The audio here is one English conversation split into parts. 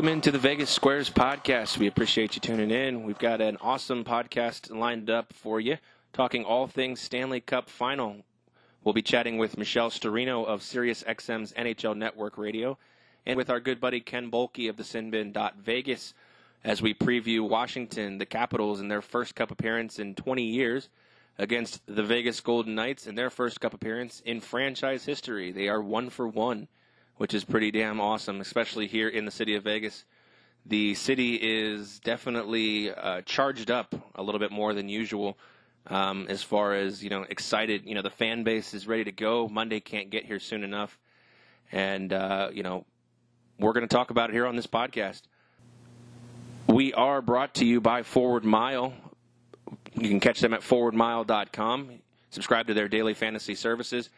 welcome into the Vegas Squares podcast. We appreciate you tuning in. We've got an awesome podcast lined up for you, talking all things Stanley Cup final. We'll be chatting with Michelle Sturino of SiriusXM's NHL Network Radio and with our good buddy Ken Boehlke of the Sinbin Vegas as we preview Washington, the Capitals, in their first Cup appearance in 20 years against the Vegas Golden Knights in their first Cup appearance in franchise history. They are one for one which is pretty damn awesome, especially here in the city of Vegas. The city is definitely uh, charged up a little bit more than usual. Um, as far as you know, excited. You know, the fan base is ready to go. Monday can't get here soon enough, and uh, you know, we're going to talk about it here on this podcast. We are brought to you by Forward Mile. You can catch them at forwardmile.com. Subscribe to their daily fantasy services,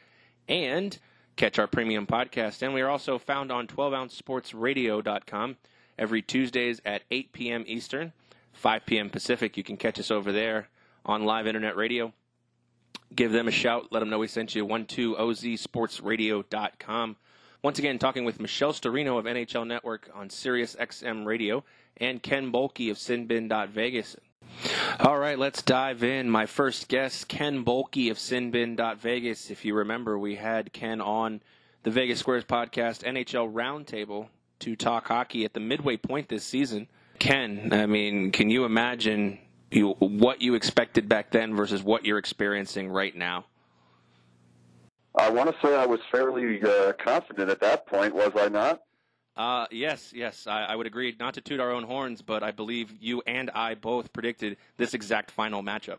and catch our premium podcast. And we are also found on 12ouncesportsradio.com every Tuesdays at 8 p.m. Eastern, 5 p.m. Pacific. You can catch us over there on live internet radio. Give them a shout. Let them know we sent you 12ozsportsradio.com. Once again, talking with Michelle Sturino of NHL Network on Sirius XM Radio and Ken Boehlke of Sinbin.Vegas. All right, let's dive in. My first guest, Ken Boehlke of Sinbin.Vegas. If you remember, we had Ken on the Vegas Squares podcast NHL Roundtable to talk hockey at the midway point this season. Ken, I mean, can you imagine you, what you expected back then versus what you're experiencing right now? I want to say I was fairly uh, confident at that point, was I not? Uh, yes, yes, I, I, would agree. Not to toot our own horns, but I believe you and I both predicted this exact final matchup.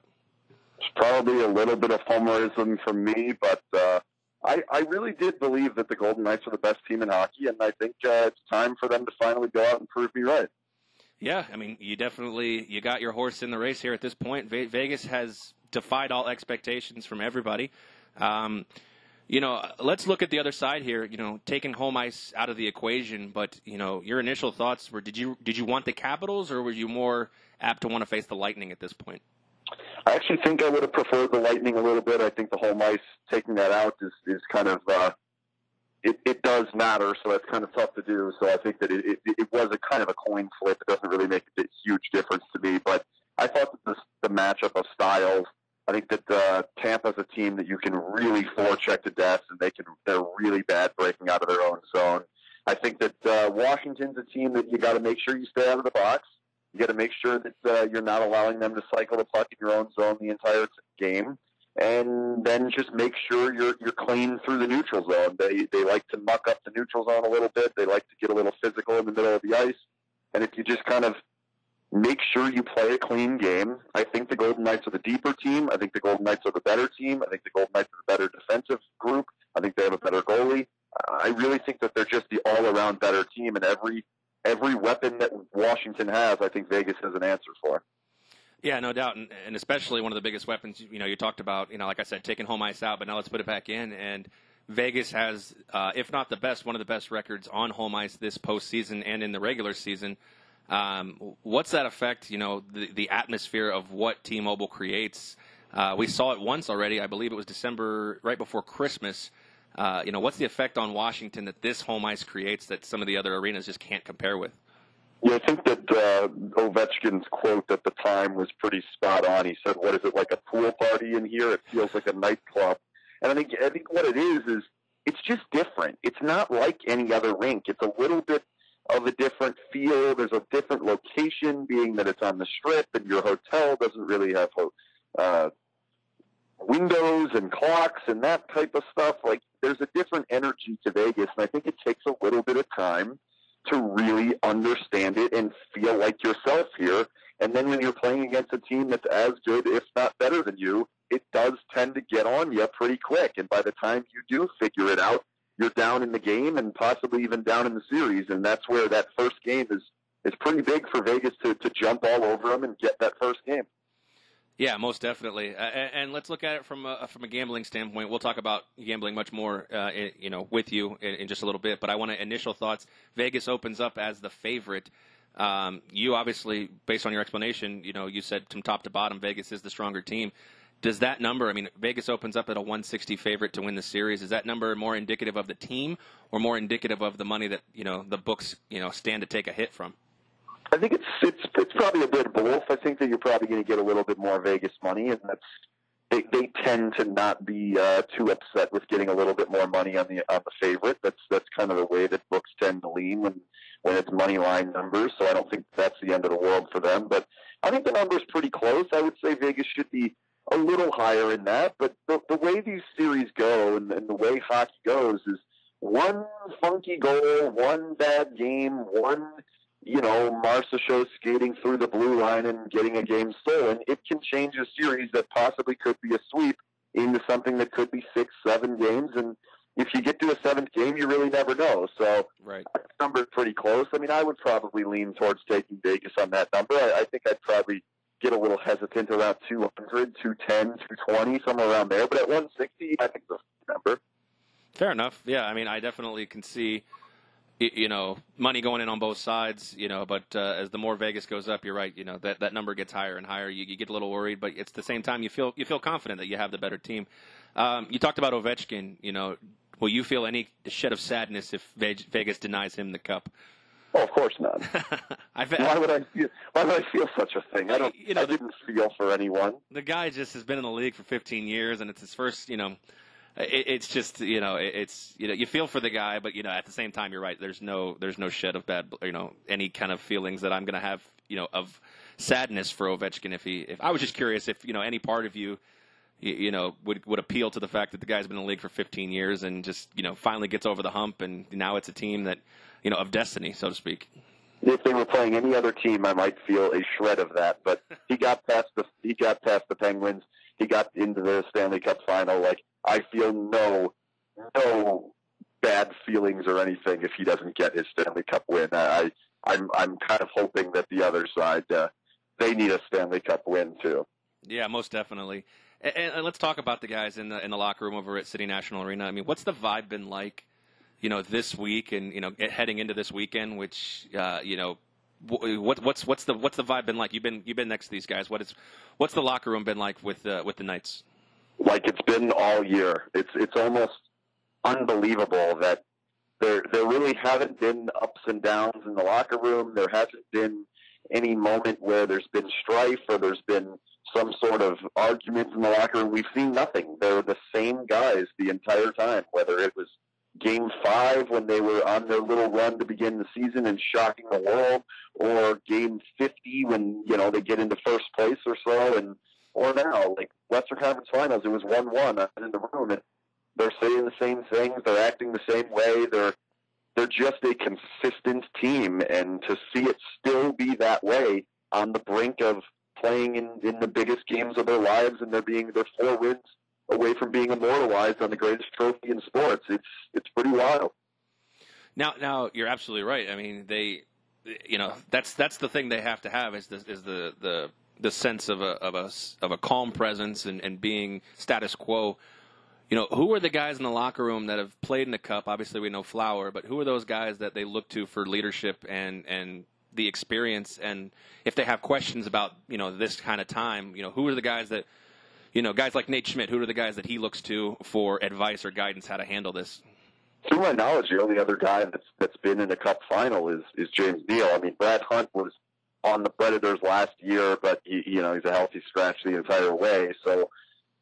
It's probably a little bit of homerism from me, but uh, I, I really did believe that the Golden Knights are the best team in hockey, and I think uh, it's time for them to finally go out and prove me right. Yeah, I mean, you definitely you got your horse in the race here at this point. Vegas has defied all expectations from everybody. Um, you know, let's look at the other side here. You know, taking home ice out of the equation, but you know, your initial thoughts were: did you did you want the Capitals, or were you more apt to want to face the Lightning at this point? I actually think I would have preferred the Lightning a little bit. I think the home ice taking that out is is kind of uh, it, it does matter, so that's kind of tough to do. So I think that it, it, it was a kind of a coin flip. It doesn't really make a huge difference to me, but I thought that the matchup of styles I think that uh, Tampa's a team that you can really forecheck to death, and they can they're really bad breaking out of their own zone. I think that uh, Washington's a team that you got to make sure you stay out of the box. You got to make sure that uh, you're not allowing them to cycle the puck in your own zone the entire game, and then just make sure you're you're clean through the neutral zone. They they like to muck up the neutral zone a little bit. They like to get a little physical in the middle of the ice, and if you just kind of make sure you play a clean game. I think the Golden Knights are the deeper team. I think the Golden Knights are the better team. I think the Golden Knights are the better defensive group. I think they have a better goalie. I really think that they're just the all-around better team, and every every weapon that Washington has, I think Vegas has an answer for. Yeah, no doubt, and, and especially one of the biggest weapons. You know, you talked about, you know, like I said, taking home ice out, but now let's put it back in. And Vegas has, uh, if not the best, one of the best records on home ice this postseason and in the regular season. Um, what's that effect? You know, the, the atmosphere of what T-Mobile creates. Uh, we saw it once already. I believe it was December, right before Christmas. Uh, you know, what's the effect on Washington that this home ice creates that some of the other arenas just can't compare with? Yeah, I think that uh, Ovechkin's quote at the time was pretty spot on. He said, "What is it like a pool party in here? It feels like a nightclub." And I think I think what it is is it's just different. It's not like any other rink. It's a little bit of a different feel. There's a different location, being that it's on the strip, and your hotel doesn't really have uh, windows and clocks and that type of stuff. Like there's a different energy to Vegas, and I think it takes a little bit of time to really understand it and feel like yourself here. And then when you're playing against a team that's as good, if not better than you, it does tend to get on you pretty quick. And by the time you do figure it out, you're down in the game and possibly even down in the series. And that's where that first game is is pretty big for Vegas to to jump all over them and get that first game. Yeah, most definitely. Uh, and, let's look at it from a, from a gambling standpoint. We'll talk about gambling much more, uh, in, you know, with you in, in, just a little bit. But I want to initial thoughts. Vegas opens up as the favorite. Um, you obviously, based on your explanation, you know, you said from top to bottom, Vegas is the stronger team. Does that number? I mean, Vegas opens up at a 160 favorite to win the series. Is that number more indicative of the team, or more indicative of the money that you know the books you know stand to take a hit from? I think it's it's it's probably a bit of both. I think that you're probably going to get a little bit more Vegas money, and that's they they tend to not be uh, too upset with getting a little bit more money on the on the favorite. That's that's kind of the way that books tend to lean when when it's money line numbers. So I don't think that's the end of the world for them. But I think the number's pretty close. I would say Vegas should be a little higher in that, but the, the way these series go and, and the way hockey goes is one funky goal, one bad game, one, you know, Marchessault skating through the blue line and getting a game stolen. It can change a series that possibly could be a sweep into something that could be six, seven games. And if you get to a seventh game, you really never know. So right. number's pretty close. I mean, I would probably lean towards taking Vegas on that number. I, I think I'd probably get a little hesitant around 200, 210, 220, somewhere around there. But at 160, I think the number. Fair enough. Yeah, I mean, I definitely can see, you know, money going in on both sides. You know, but uh, as the more Vegas goes up, you're right. You know, that that number gets higher and higher. You, you get a little worried, but it's the same time you feel you feel confident that you have the better team. Um, you talked about Ovechkin. You know, will you feel any shed of sadness if Vegas denies him the cup? Oh, of course not. why would I? Feel, why would I feel such a thing? I don't. You know, I didn't feel for anyone. The guy just has been in the league for 15 years, and it's his first. You know, it, it's just you know, it, it's you know, you feel for the guy, but you know, at the same time, you're right. There's no, there's no shed of bad, you know, any kind of feelings that I'm going to have, you know, of sadness for Ovechkin if he. If I was just curious if you know any part of you you, know, would would appeal to the fact that the guy's been in the league for 15 years and just you know finally gets over the hump, and now it's a team that you know, of destiny, so to speak. If they were playing any other team, I might feel a shred of that. But he got past the he got past the Penguins. He got into the Stanley Cup final. Like I feel no no bad feelings or anything if he doesn't get his Stanley Cup win. I I'm I'm kind of hoping that the other side uh, they need a Stanley Cup win too. Yeah, most definitely. And, and, let's talk about the guys in the in the locker room over at City National Arena. I mean, what's the vibe been like you know, this week and you know, heading into this weekend, which uh, you know, what, what's what's the what's the vibe been like? You've been you've been next to these guys. What is what's the locker room been like with uh, with the Knights? Like it's been all year. It's it's almost unbelievable that there there really haven't been ups and downs in the locker room. There hasn't been any moment where there's been strife or there's been some sort of argument in the locker room. We've seen nothing. They're the same guys the entire time, whether it was game five when they were on their little run to begin the season and shocking the world, or game 50 when, you know, they get into first place or so, and, or now, like Western Conference Finals, it was 1-1 uh, in the room, and they're saying the same things, they're acting the same way, they're, they're just a consistent team, and to see it still be that way on the brink of playing in, in the biggest games of their lives, and there being their four wins away from being immortalized on the greatest trophy in sports. It's it's pretty wild. Now, now you're absolutely right. I mean, they, you know, that's that's the thing they have to have is the is the the the sense of a of a of a calm presence and, and being status quo. You know, who are the guys in the locker room that have played in the cup? Obviously, we know Flower, but who are those guys that they look to for leadership and and the experience? And if they have questions about you know this kind of time, you know, who are the guys that you know, guys like Nate Schmidt, who are the guys that he looks to for advice or guidance how to handle this? To my knowledge, the only other guy that's that's been in a Cup final is is James Neal. I mean, Brad Hunt was on the Predators last year, but he, you know he's a healthy scratch the entire way. So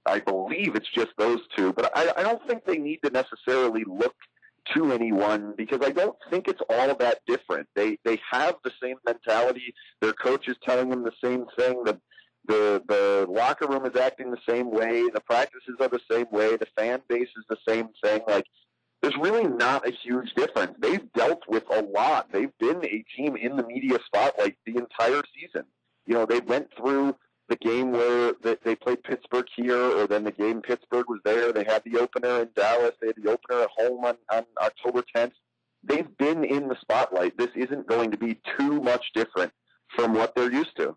I believe it's just those two. But I, I don't think they need to necessarily look to anyone because I don't think it's all that different. They they have the same mentality. Their coach is telling them the same thing. The the the locker room is acting the same way. The practices are the same way. The fan base is the same thing. Like there's really not a huge difference. They've dealt with a lot. They've been a team in the media spotlight the entire season. You know, they went through the game where they played Pittsburgh here, or then the game Pittsburgh was there. They had the opener in Dallas. They had the opener at home on, on October 10th. They've been in the spotlight. This isn't going to be too much different from what they're used to.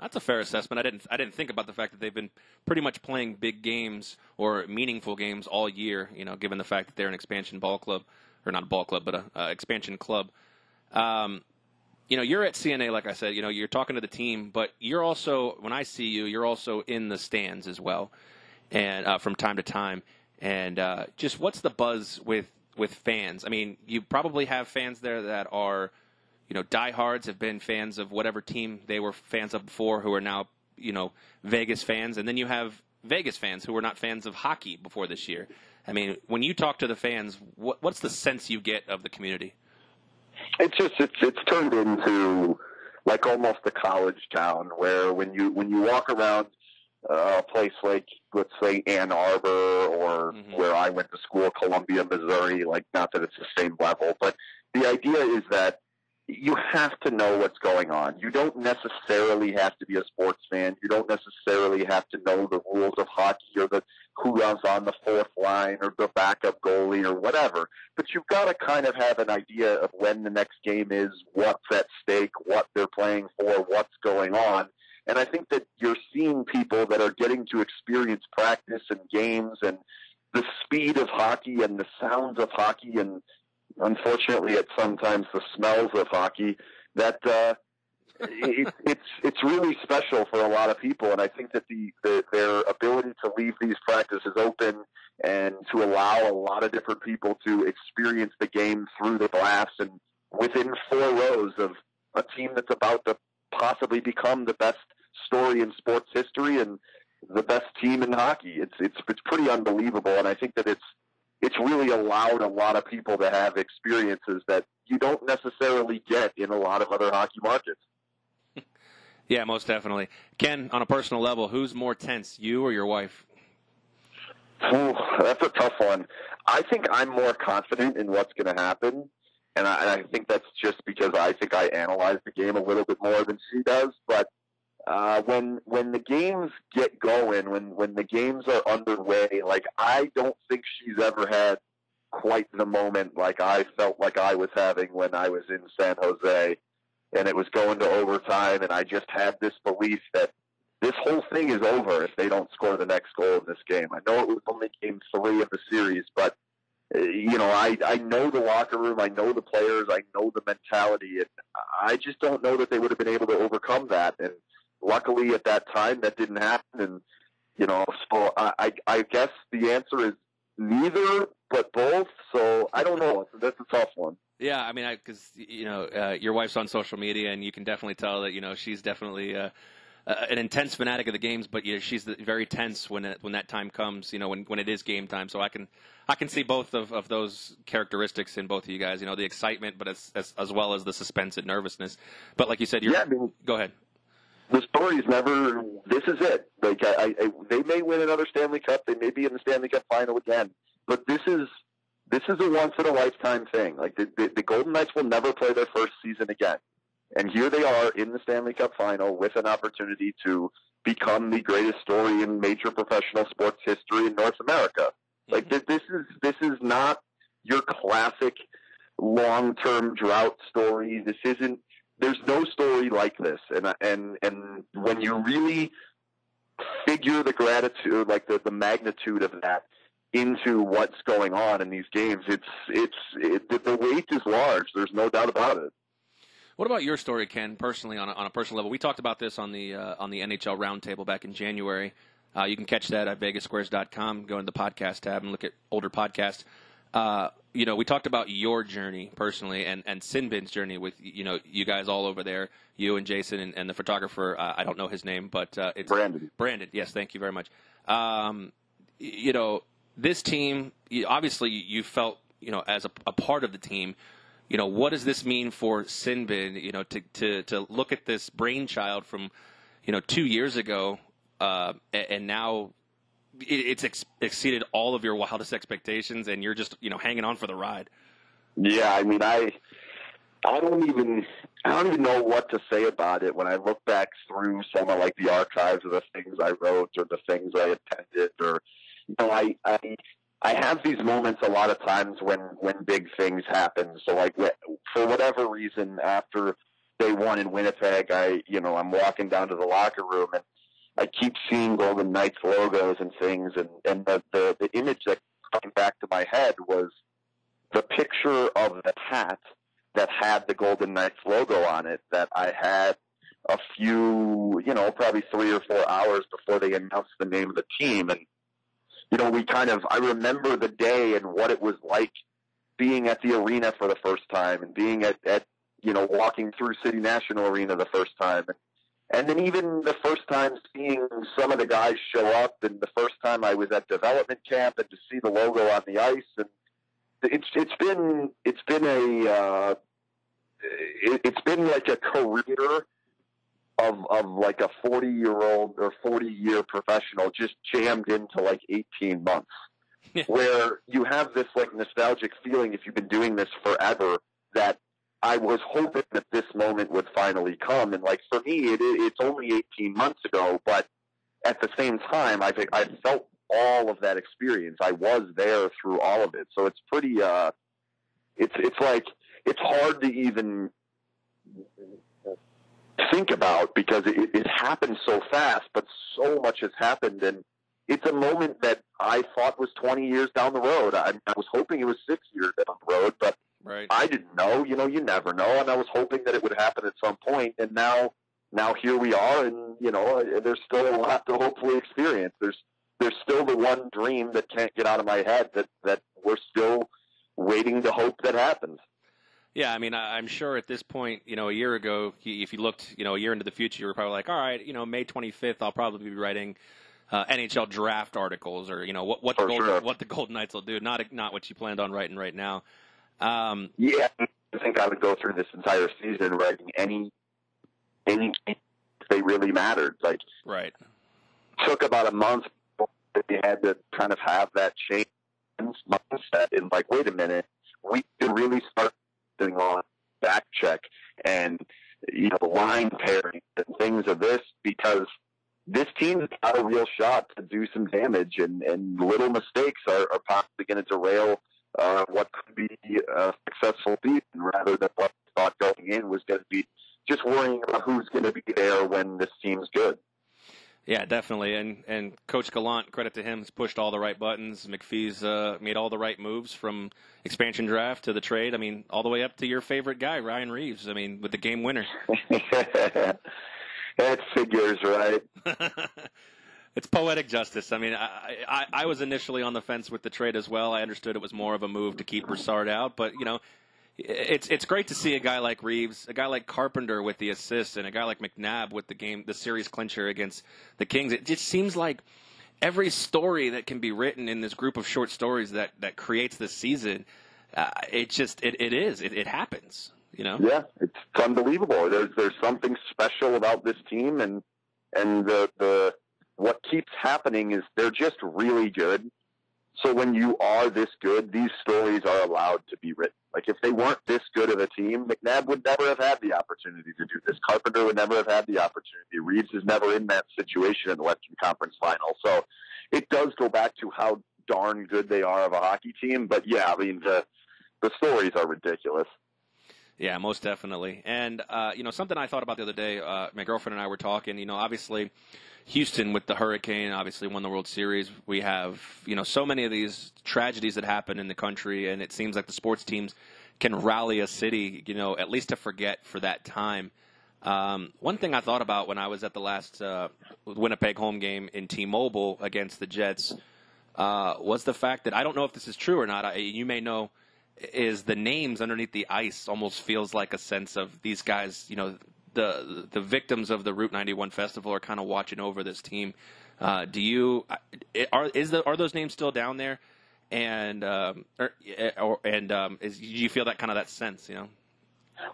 That's a fair assessment. I didn't I didn't think about the fact that they've been pretty much playing big games or meaningful games all year. You know, given the fact that they're an expansion ball club or not a ball club, but a, a expansion club. Um, you know, you're at CNA, like I said, you know, you're talking to the team, but you're also, when I see you, you're also in the stands as well, and uh, from time to time. And uh, just what's the buzz with with fans? I mean, you probably have fans there that are, you know, diehards, have been fans of whatever team they were fans of before, who are now, you know, Vegas fans, and then you have Vegas fans who were not fans of hockey before this year. I mean, when you talk to the fans, what, what's the sense you get of the community? It's just it's it's turned into like almost a college town where when you when you walk around uh, a place like let's say Ann Arbor or mm-hmm. where I went to school, Columbia, Missouri. Like not that it's the same level, but the idea is that you have to know what's going on. You don't necessarily have to be a sports fan. You don't necessarily have to know the rules of hockey or the who is on the fourth line or the backup goalie or whatever. But you've got to kind of have an idea of when the next game is, what's at stake, what they're playing for, what's going on. And I think that you're seeing people that are getting to experience practice and games and the speed of hockey and the sounds of hockey and unfortunately at sometimes the smells of hockey that uh it, it's it's really special for a lot of people, and I think that the, the their ability to leave these practices open and to allow a lot of different people to experience the game through the glass and within four rows of a team that's about to possibly become the best story in sports history and the best team in hockey. It's it's it's pretty unbelievable, and I think that it's it's really allowed a lot of people to have experiences that you don't necessarily get in a lot of other hockey markets. Yeah, most definitely. Ken, on a personal level, who's more tense, you or your wife? Ooh, that's a tough one. I think I'm more confident in what's going to happen, and I, and I think that's just because I think I analyze the game a little bit more than she does. But uh, when when the games get going, when when the games are underway, like I don't think she's ever had quite the moment like I felt like I was having when I was in San Jose and it was going to overtime, and I just had this belief that this whole thing is over if they don't score the next goal in this game. I know it was only game three of the series, but uh, you know, I I know the locker room, I know the players, I know the mentality, and I just don't know that they would have been able to overcome that. And luckily, at that time, that didn't happen. And you know, so I I, I guess the answer is neither, but both. So I don't know. That's a tough one. Yeah, I mean, I because you know, uh, your wife's on social media, and you can definitely tell that you know she's definitely uh, uh, an intense fanatic of the games, but you know, she's very tense when it, when that time comes. You know, when when it is game time. So I can I can see both of, of those characteristics in both of you guys. You know, the excitement, but as as, as well as the suspense and nervousness. But like you said, you're, yeah, I mean, go ahead. The story's never. This is it. Like I, I, they may win another Stanley Cup. They may be in the Stanley Cup final again. But this is this is a once in a lifetime thing. Like the, the, the Golden Knights will never play their first season again. And here they are in the Stanley Cup final with an opportunity to become the greatest story in major professional sports history in North America. Like mm-hmm. this is this is not your classic long-term drought story. This isn't there's no story like this. And and and when you really figure the gratitude like the the magnitude of that into what's going on in these games. It's it's it, the weight is large. There's no doubt about it. What about your story, Ken? Personally, on a, on a personal level, we talked about this on the uh, on the NHL roundtable back in January. Uh, you can catch that at VegasSquares.com. Go into the podcast tab and look at older podcasts. Uh, you know, we talked about your journey personally and, and Sinbin's journey with, you know, you guys all over there, you and Jason and, and the photographer. Uh, I don't know his name, but uh, it's Brandon. Brandon, yes, thank you very much. Um, you know, this team, obviously, you felt you know as a, a, part of the team. You know, what does this mean for Sinbin? You know, to to to look at this brainchild from you know two years ago, uh, and now it's ex- exceeded all of your wildest expectations, and you're just you know hanging on for the ride. Yeah, I mean, I I don't even I don't even know what to say about it when I look back through some of like the archives of the things I wrote or the things I attended or you know, I, I I have these moments a lot of times when when big things happen. So like for whatever reason, after they won in Winnipeg, I you know I'm walking down to the locker room and I keep seeing Golden Knights logos and things, and and the the, the image that came back to my head was the picture of the hat that had the Golden Knights logo on it that I had a few, you know, probably three or four hours before they announced the name of the team. And, you know, we kind of, I remember the day and what it was like being at the arena for the first time and being at, at you know, walking through City National Arena the first time. And, and then even the first time seeing some of the guys show up and the first time I was at development camp and to see the logo on the ice and it's, it's been, it's been a, uh, it, it's been like a career of of like a 40 year old or 40 year professional just jammed into like 18 months. Where you have this like nostalgic feeling if you've been doing this forever that I was hoping that this moment would finally come. And like for me it it's only 18 months ago but at the same time I think I felt all of that experience. I was there through all of it. So it's pretty uh it's it's like it's hard to even think about because it, it happened so fast, but so much has happened, and it's a moment that I thought was 20 years down the road. I, I was hoping it was six years down the road, but right. I didn't know. You know, you never know, and I was hoping that it would happen at some point. and now, now here we are, and you know, there's still a lot to hopefully experience. There's there's still the one dream that can't get out of my head that that we're still waiting to hope that happens. Yeah, I mean, I'm sure at this point, you know, a year ago, if you looked, you know, a year into the future, you were probably like, all right, you know, May 25th, I'll probably be writing uh, NHL draft articles or you know what what the Golden, sure. what the Golden Knights will do. Not not what you planned on writing right now. Um, yeah, I think I would go through this entire season writing any any if they really mattered. Like right, took about a month. That we had to kind of have that change mindset and like, wait a minute, we can really start doing on back check and you know the line pairing and things of this because this team's got a real shot to do some damage and, and little mistakes are, are possibly going to derail uh, what could be a successful season rather than what thought going in was going to be just worrying about who's going to be there when this team's good. Yeah, definitely. And and Coach Gallant, credit to him, has pushed all the right buttons. McPhee's uh, made all the right moves from expansion draft to the trade. I mean, all the way up to your favorite guy, Ryan Reaves. I mean, with the game winner. that figures, right? it's poetic justice. I mean, I, I I was initially on the fence with the trade as well. I understood it was more of a move to keep Brassard out, but you know, it's it's great to see a guy like Reaves, a guy like Carpenter with the assist, and a guy like McNabb with the game, the series clincher against the Kings. It just seems like every story that can be written in this group of short stories that that creates this season, uh, it just it, it is it, it happens. You know? Yeah, it's unbelievable. There's there's something special about this team, and and the the what keeps happening is they're just really good. So when you are this good, these stories are allowed to be written. Like if they weren't this good of a team, McNabb would never have had the opportunity to do this. Carpenter would never have had the opportunity. Reaves is never in that situation in the Western Conference Final. So it does go back to how darn good they are of a hockey team. But yeah, I mean the the stories are ridiculous. Yeah, most definitely. And uh, you know, something I thought about the other day. Uh, my girlfriend and I were talking. You know, obviously Houston with the hurricane obviously won the World Series. We have you know so many of these tragedies that happen in the country, and it seems like the sports teams can rally a city, you know, at least to forget for that time. Um, one thing I thought about when I was at the last uh, Winnipeg home game in T-Mobile against the Jets uh, was the fact that I don't know if this is true or not. I, you may know is the names underneath the ice almost feels like a sense of these guys. You know, the the victims of the Route 91 festival are kind of watching over this team. Uh, do you are is the are those names still down there? And um, or, or and um, is do you feel that kind of that sense? You know.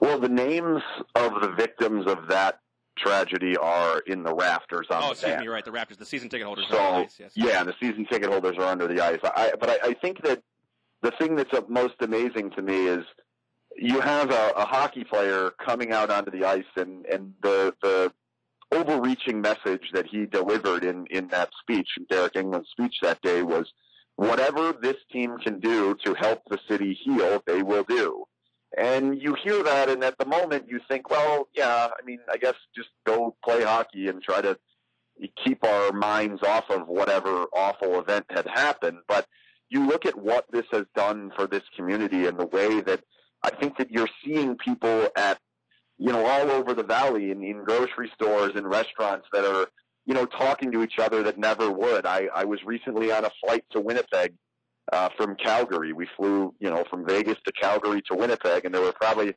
Well, the names of the victims of that tragedy are in the rafters on oh, the excuse band. me, you're right. The rafters, the season ticket holders so, are on the ice. Yes. Yeah, and the season ticket holders are under the ice. I, but I, I think that the thing that's most amazing to me is you have a, a hockey player coming out onto the ice and, and the, the overreaching message that he delivered in, in that speech, Deryk Engelland's speech that day was, whatever this team can do to help the city heal, they will do. And you hear that, and at the moment you think, well, yeah, I mean, I guess just go play hockey and try to keep our minds off of whatever awful event had happened. But you look at what this has done for this community and the way that I think that you're seeing people at, you know, all over the valley in, in grocery stores and restaurants that are, you know, talking to each other that never would. I, I was recently on a flight to Winnipeg uh, from Calgary. We flew, you know, from Vegas to Calgary to Winnipeg, and there were probably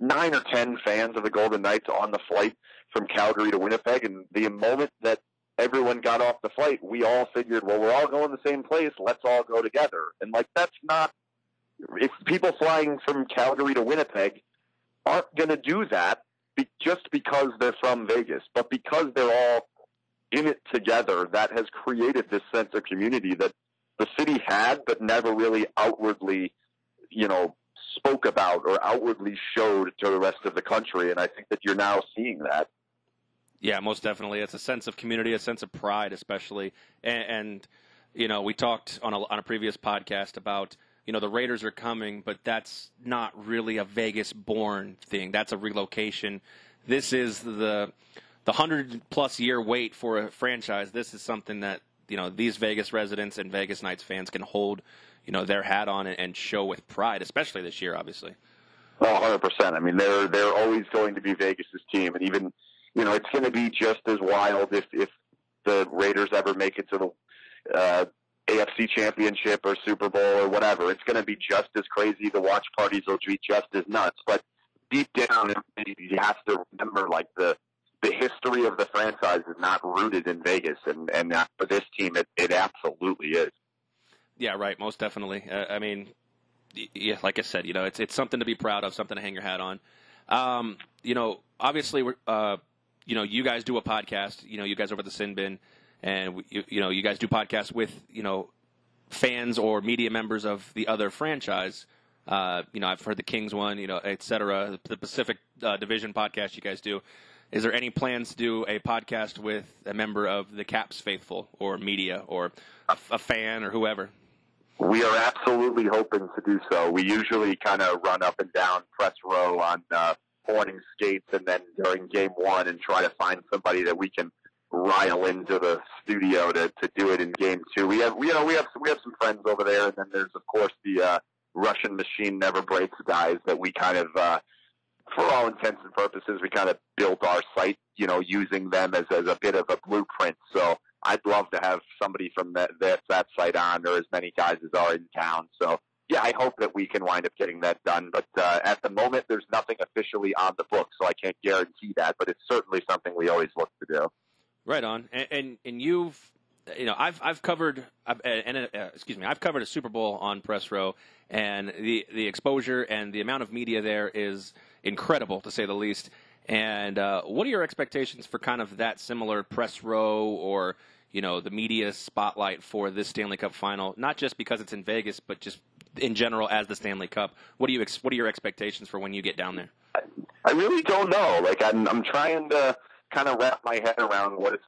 nine or ten fans of the Golden Knights on the flight from Calgary to Winnipeg. And the moment that everyone got off the flight, we all figured, well, we're all going the same place. Let's all go together. And like, that's not, if people flying from Calgary to Winnipeg aren't going to do that be, just because they're from Vegas, but because they're all in it together, that has created this sense of community that the city had, but never really outwardly, you know, spoke about or outwardly showed to the rest of the country. And I think that you're now seeing that. Yeah, most definitely. It's a sense of community, a sense of pride, especially. And, and you know, we talked on a, on a previous podcast about you know the Raiders are coming, but that's not really a Vegas-born thing. That's a relocation. This is the the hundred plus year wait for a franchise. This is something that you know these Vegas residents and Vegas Knights fans can hold you know their hat on and show with pride, especially this year, obviously. Oh, 100 percent. I mean, they're they're always going to be Vegas's team, and even you know, it's going to be just as wild if if the Raiders ever make it to the uh, AFC Championship or Super Bowl or whatever. It's going to be just as crazy. The watch parties will be just as nuts. But deep down, you have to remember, like the the history of the franchise is not rooted in Vegas, and and for this team, it it absolutely is. Yeah, right. Most definitely. Uh, I mean, yeah, like I said, you know, it's it's something to be proud of, something to hang your hat on. Um, you know, obviously, we're, uh, you know, you guys do a podcast. You know, you guys over the Sin Bin, and you, you know, you guys do podcasts with you know fans or media members of the other franchise. Uh, you know, I've heard the Kings one, you know, et cetera. The Pacific uh, Division podcast you guys do. Is there any plans to do a podcast with a member of the Caps faithful or media or a, a fan or whoever? We are absolutely hoping to do so. We usually kind of run up and down press row on uh, morning skates and then during game one and try to find somebody that we can rile into the studio to, to do it in game two. We have, we, you know, we have, we have some friends over there and then there's of course the, uh, Russian machine never breaks guys that we kind of, uh, for all intents and purposes, we kind of built our site, you know, using them as, as a bit of a blueprint. So I'd love to have somebody from that, that, that site on or as many guys as are in town. So yeah, I hope that we can wind up getting that done. But uh, at the moment, there's nothing officially on the book, so I can't guarantee that. But it's certainly something we always look to do. Right on, and and, and you've you know I've I've covered and uh, excuse me I've covered a Super Bowl on press row, and the the exposure and the amount of media there is incredible to say the least. And uh, what are your expectations for kind of that similar press row or you know the media spotlight for this Stanley Cup final? Not just because it's in Vegas, but just in general as the Stanley Cup. What do you ex- what are your expectations for when you get down there? I, I really don't know. Like I'm I'm trying to kind of wrap my head around what it's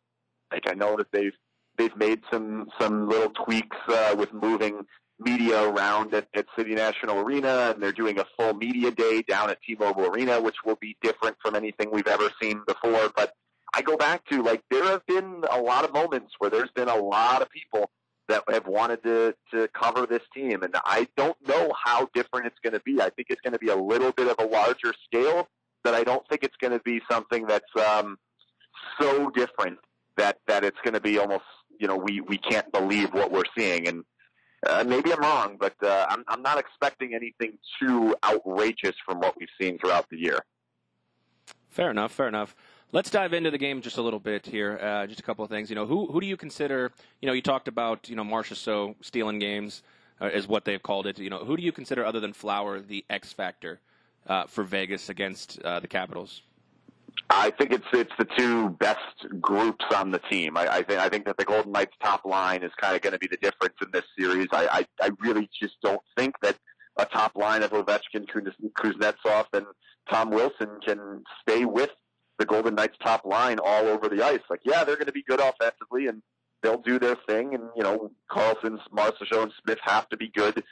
like. I know that they've they've made some some little tweaks uh, with moving media around at, at City National Arena, and they're doing a full media day down at T-Mobile Arena, which will be different from anything we've ever seen before. But I go back to like there have been a lot of moments where there's been a lot of people that have wanted to to cover this team, and I don't know how different it's going to be. I think it's going to be a little bit of a larger scale, but I don't think it's going to be something that's um, so different that that it's going to be almost you know we we can't believe what we're seeing and. Uh, maybe I'm wrong, but uh, I'm, I'm not expecting anything too outrageous from what we've seen throughout the year. Fair enough. Fair enough. Let's dive into the game just a little bit here. Uh, just a couple of things. You know, who who do you consider? You know, you talked about you know Marchessault stealing games uh, is what they've called it. You know, who do you consider other than Flower the X factor uh, for Vegas against uh, the Capitals? I think it's it's the two best groups on the team. I, I think I think that the Golden Knights top line is kind of going to be the difference in this series. I, I I really just don't think that a top line of Ovechkin, Kuznetsov, and Tom Wilson can stay with the Golden Knights top line all over the ice. Like, yeah, they're going to be good offensively and they'll do their thing. And, you know, Karlsson, Marchessault, and Smith have to be good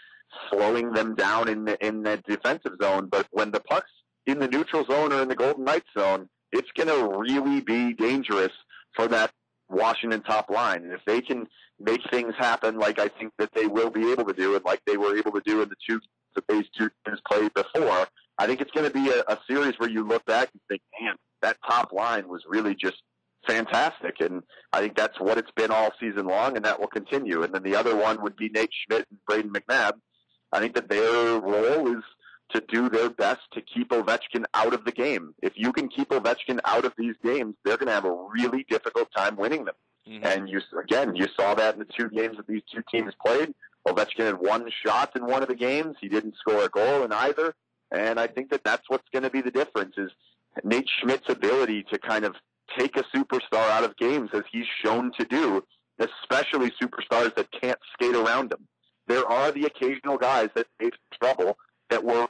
slowing them down in the, in the defensive zone. But when the puck's in the neutral zone or in the Golden Knights zone, it's going to really be dangerous for that Washington top line. And if they can make things happen like I think that they will be able to do and like they were able to do in the two the phase two teams played before, I think it's going to be a, a series where you look back and think, man, that top line was really just fantastic. And I think that's what it's been all season long, and that will continue. And then the other one would be Nate Schmidt and Brayden McNabb. I think that their role is to do their best to keep Ovechkin out of the game. If you can keep Ovechkin out of these games, they're going to have a really difficult time winning them. Mm-hmm. And you again, you saw that in the two games that these two teams played. Ovechkin had one shot in one of the games. He didn't score a goal in either. And I think that that's what's going to be the difference is Nate Schmidt's ability to kind of take a superstar out of games as he's shown to do, especially superstars that can't skate around him. There are the occasional guys that face trouble that were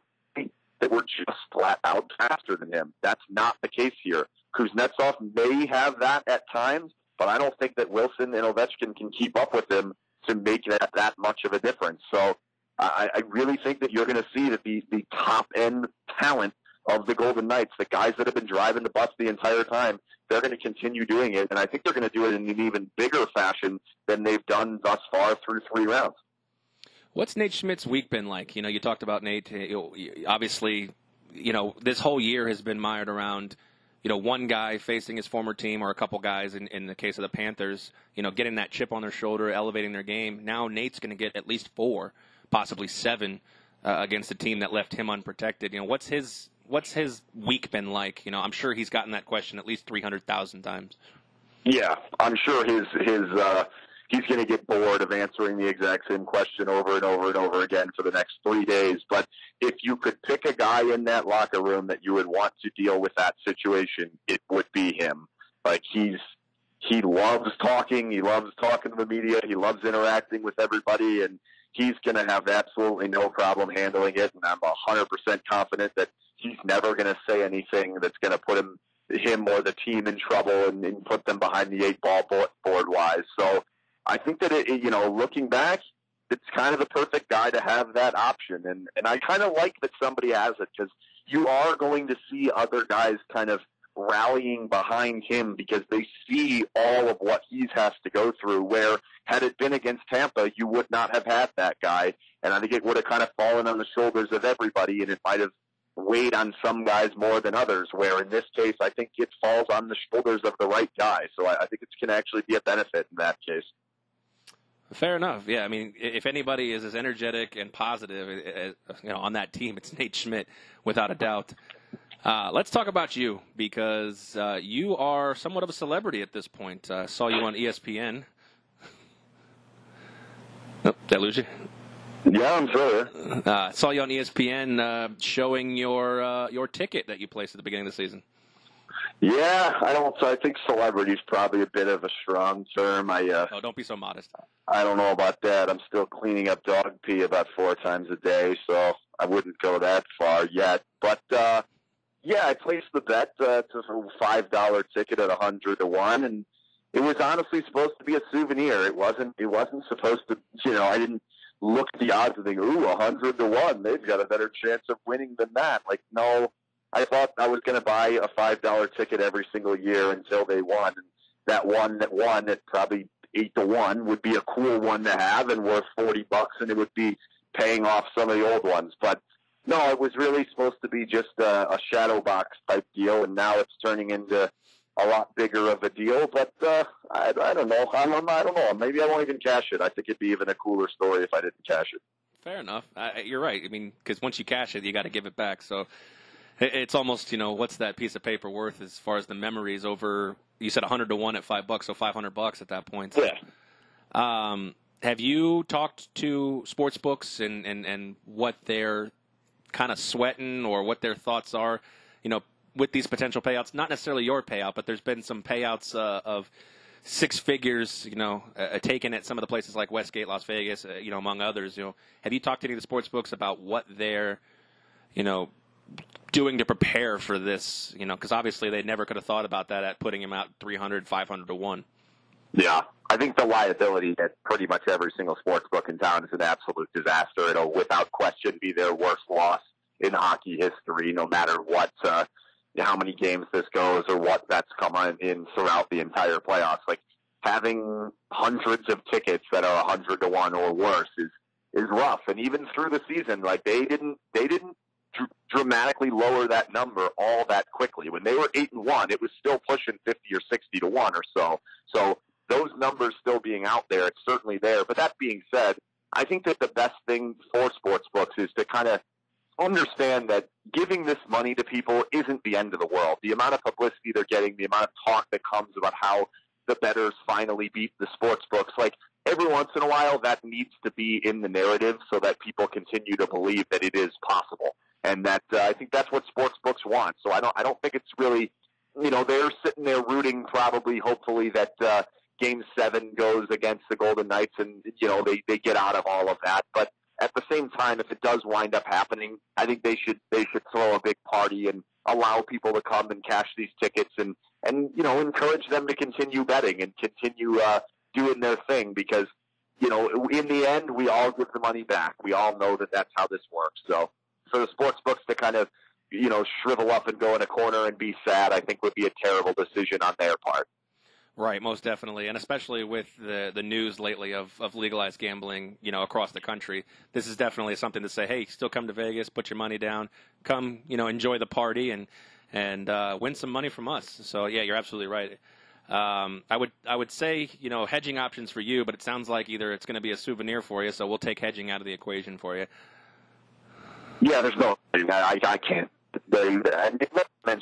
that were just flat out faster than him. That's not the case here. Kuznetsov may have that at times, but I don't think that Wilson and Ovechkin can keep up with him to make that that much of a difference. So I, I really think that you're going to see that the the top end talent of the Golden Knights, the guys that have been driving the bus the entire time, they're going to continue doing it, and I think they're going to do it in an even bigger fashion than they've done thus far through three rounds. What's Nate Schmidt's week been like? You know, you talked about Nate. Obviously, you know, this whole year has been mired around, you know, one guy facing his former team or a couple guys in, in the case of the Panthers, you know, getting that chip on their shoulder, elevating their game. Now Nate's going to get at least four, possibly seven uh, against a team that left him unprotected. You know, what's his what's his week been like? You know, I'm sure he's gotten that question at least 300,000 times. Yeah, I'm sure his his uh he's going to get bored of answering the exact same question over and over and over again for the next three days. But if you could pick a guy in that locker room that you would want to deal with that situation, it would be him. Like he's he loves talking. He loves talking to the media. He loves interacting with everybody, and he's going to have absolutely no problem handling it. And I'm a hundred percent confident that he's never going to say anything that's going to put him him or the team in trouble and, and put them behind the eight ball board wise. So I think that it, you know, looking back, it's kind of the perfect guy to have that option. And, and I kind of like that somebody has it because you are going to see other guys kind of rallying behind him because they see all of what he has to go through. Where had it been against Tampa, you would not have had that guy. And I think it would have kind of fallen on the shoulders of everybody and it might have weighed on some guys more than others, where in this case, I think it falls on the shoulders of the right guy. So I, I think it can actually be a benefit in that case. Fair enough. Yeah, I mean, if anybody is as energetic and positive, you know, on that team, it's Nate Schmidt, without a doubt. Uh, let's talk about you because uh, you are somewhat of a celebrity at this point. I uh, saw you on ESPN. Did I lose you? Yeah, I'm sure. Uh, saw you on ESPN uh, showing your uh, your ticket that you placed at the beginning of the season. Yeah, I don't. I think celebrity is probably a bit of a strong term. I uh, oh, don't be so modest. I don't know about that. I'm still cleaning up dog pee about four times a day, so I wouldn't go that far yet. But uh, yeah, I placed the bet uh, to a five dollar ticket at a hundred to one, and it was honestly supposed to be a souvenir. It wasn't. It wasn't supposed to. You know, I didn't look at the odds and think, "Ooh, a hundred to one. They've got a better chance of winning than that." Like, no I thought I was going to buy a five dollar ticket every single year until they won. And that one that won at probably eight to one would be a cool one to have and worth forty bucks, and it would be paying off some of the old ones. But no, it was really supposed to be just a, a shadow box type deal, and now it's turning into a lot bigger of a deal. But uh, I, I don't know. I don't, I don't know. Maybe I won't even cash it. I think it'd be even a cooler story if I didn't cash it. Fair enough. I, you're right. I mean, because once you cash it, you got to give it back. So it's almost you know what's that piece of paper worth as far as the memories over you said 100 to 1 at 5 bucks so 500 bucks at that point yeah um, have you talked to sports books and, and, and what they're kind of sweating or what their thoughts are you know with these potential payouts not necessarily your payout but there's been some payouts uh, of six figures you know uh, taken at some of the places like westgate las vegas uh, you know among others you know have you talked to any of the sports books about what they're, you know doing to prepare for this? You know, because obviously they never could have thought about that at putting him out 300, 500 to one. Yeah, I think the liability at pretty much every single sports book in town is an absolute disaster. It'll, without question, be their worst loss in hockey history, no matter what, uh, how many games this goes or what that's come in throughout the entire playoffs. Like having hundreds of tickets that are a hundred to one or worse is is rough. And even through the season, like they didn't they didn't dramatically lower that number all that quickly. When they were eight and one, it was still pushing fifty or sixty to one or so. So those numbers still being out there, it's certainly there. But that being said, I think that the best thing for sports books is to kind of understand that giving this money to people isn't the end of the world. The amount of publicity they're getting, the amount of talk that comes about how the betters finally beat the sports books, like every once in a while that needs to be in the narrative so that people continue to believe that it is possible. And that uh, I think that's what sports books want. So I don't I don't think it's really you know, they're sitting there rooting probably hopefully that uh game seven goes against the Golden Knights and you know, they, they get out of all of that. But at the same time, if it does wind up happening, I think they should they should throw a big party and allow people to come and cash these tickets and and you know encourage them to continue betting and continue uh, doing their thing because you know in the end we all get the money back. We all know that that's how this works. So for the sports books to kind of you know shrivel up and go in a corner and be sad, I think would be a terrible decision on their part. Right, most definitely, and especially with the the news lately of, of legalized gambling, you know, across the country, this is definitely something to say. Hey, still come to Vegas, put your money down, come, you know, enjoy the party and and uh, win some money from us. So yeah, you're absolutely right. Um, I would I would say you know hedging options for you, but it sounds like either it's going to be a souvenir for you, so we'll take hedging out of the equation for you. Yeah, there's no I I can't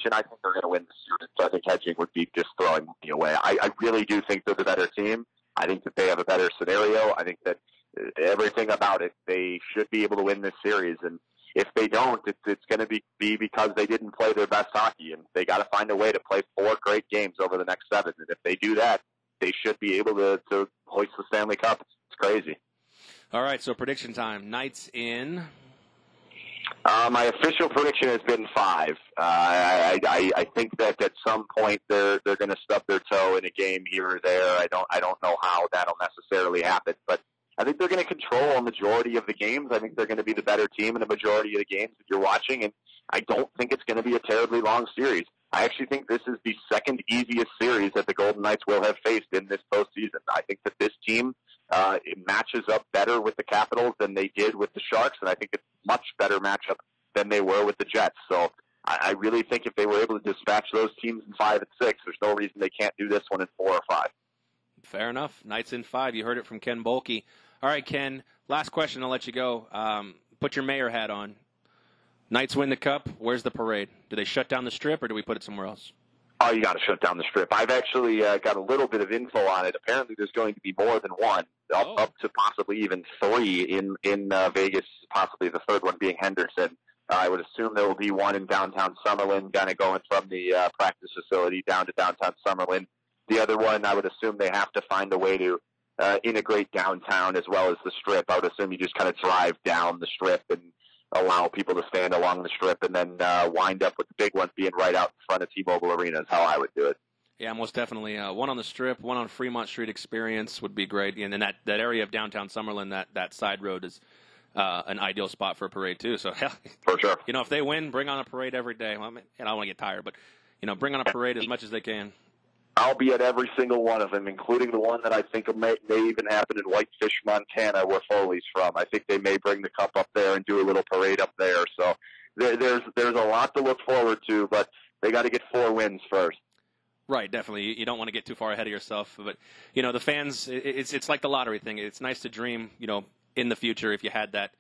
not mention I think they're going to win the series. So I think hedging would be just throwing money away. I, I really do think they're the better team. I think that they have a better scenario. I think that uh, everything about it, they should be able to win this series. And if they don't, it's it's going to be be because they didn't play their best hockey, and they got to find a way to play four great games over the next seven. And if they do that, they should be able to to hoist the Stanley Cup. It's crazy. All right, so prediction time. Knights in uh, my official prediction has been five. Uh, I, I, I think that at some point they're they're going to stub their toe in a game here or there. I don't I don't know how that'll necessarily happen, but I think they're going to control a majority of the games. I think they're going to be the better team in a majority of the games that you're watching, and I don't think it's going to be a terribly long series. I actually think this is the second easiest series that the Golden Knights will have faced in this postseason. I think that this team uh, it matches up better with the Capitals than they did with the Sharks, and I think it's much better matchup than they were with the Jets. So I, I really think if they were able to dispatch those teams in five and six, there's no reason they can't do this one in four or five. Fair enough. Knights in five. You heard it from Ken Boehlke. All right, Ken. Last question. I'll let you go. Um, put your mayor hat on. Knights win the cup. Where's the parade? Do they shut down the strip, or do we put it somewhere else? Oh, you got to shut down the strip. I've actually uh, got a little bit of info on it. Apparently, there's going to be more than one, up, oh. up to possibly even three in in uh, Vegas. Possibly the third one being Henderson. Uh, I would assume there will be one in downtown Summerlin, kind of going from the uh, practice facility down to downtown Summerlin. The other one, I would assume they have to find a way to uh, integrate downtown as well as the strip. I would assume you just kind of drive down the strip and allow people to stand along the strip and then uh, wind up with the big ones being right out in front of T-Mobile Arena is how I would do it. Yeah, most definitely. Uh, one on the strip, one on Fremont Street Experience would be great. And then that, that area of downtown Summerlin, that, that side road is uh, an ideal spot for a parade too. So hell, for sure. You know, if they win, bring on a parade every day. Well, I, mean, I don't want to get tired, but you know, bring on a parade as much as they can. I'll be at every single one of them, including the one that I think may, may even happen in Whitefish, Montana, where Foley's from. I think they may bring the cup up there and do a little parade up there. So there, there's there's a lot to look forward to, but they got to get four wins first. Right, definitely. You don't want to get too far ahead of yourself, but you know the fans. It's it's like the lottery thing. It's nice to dream, you know, in the future if you had that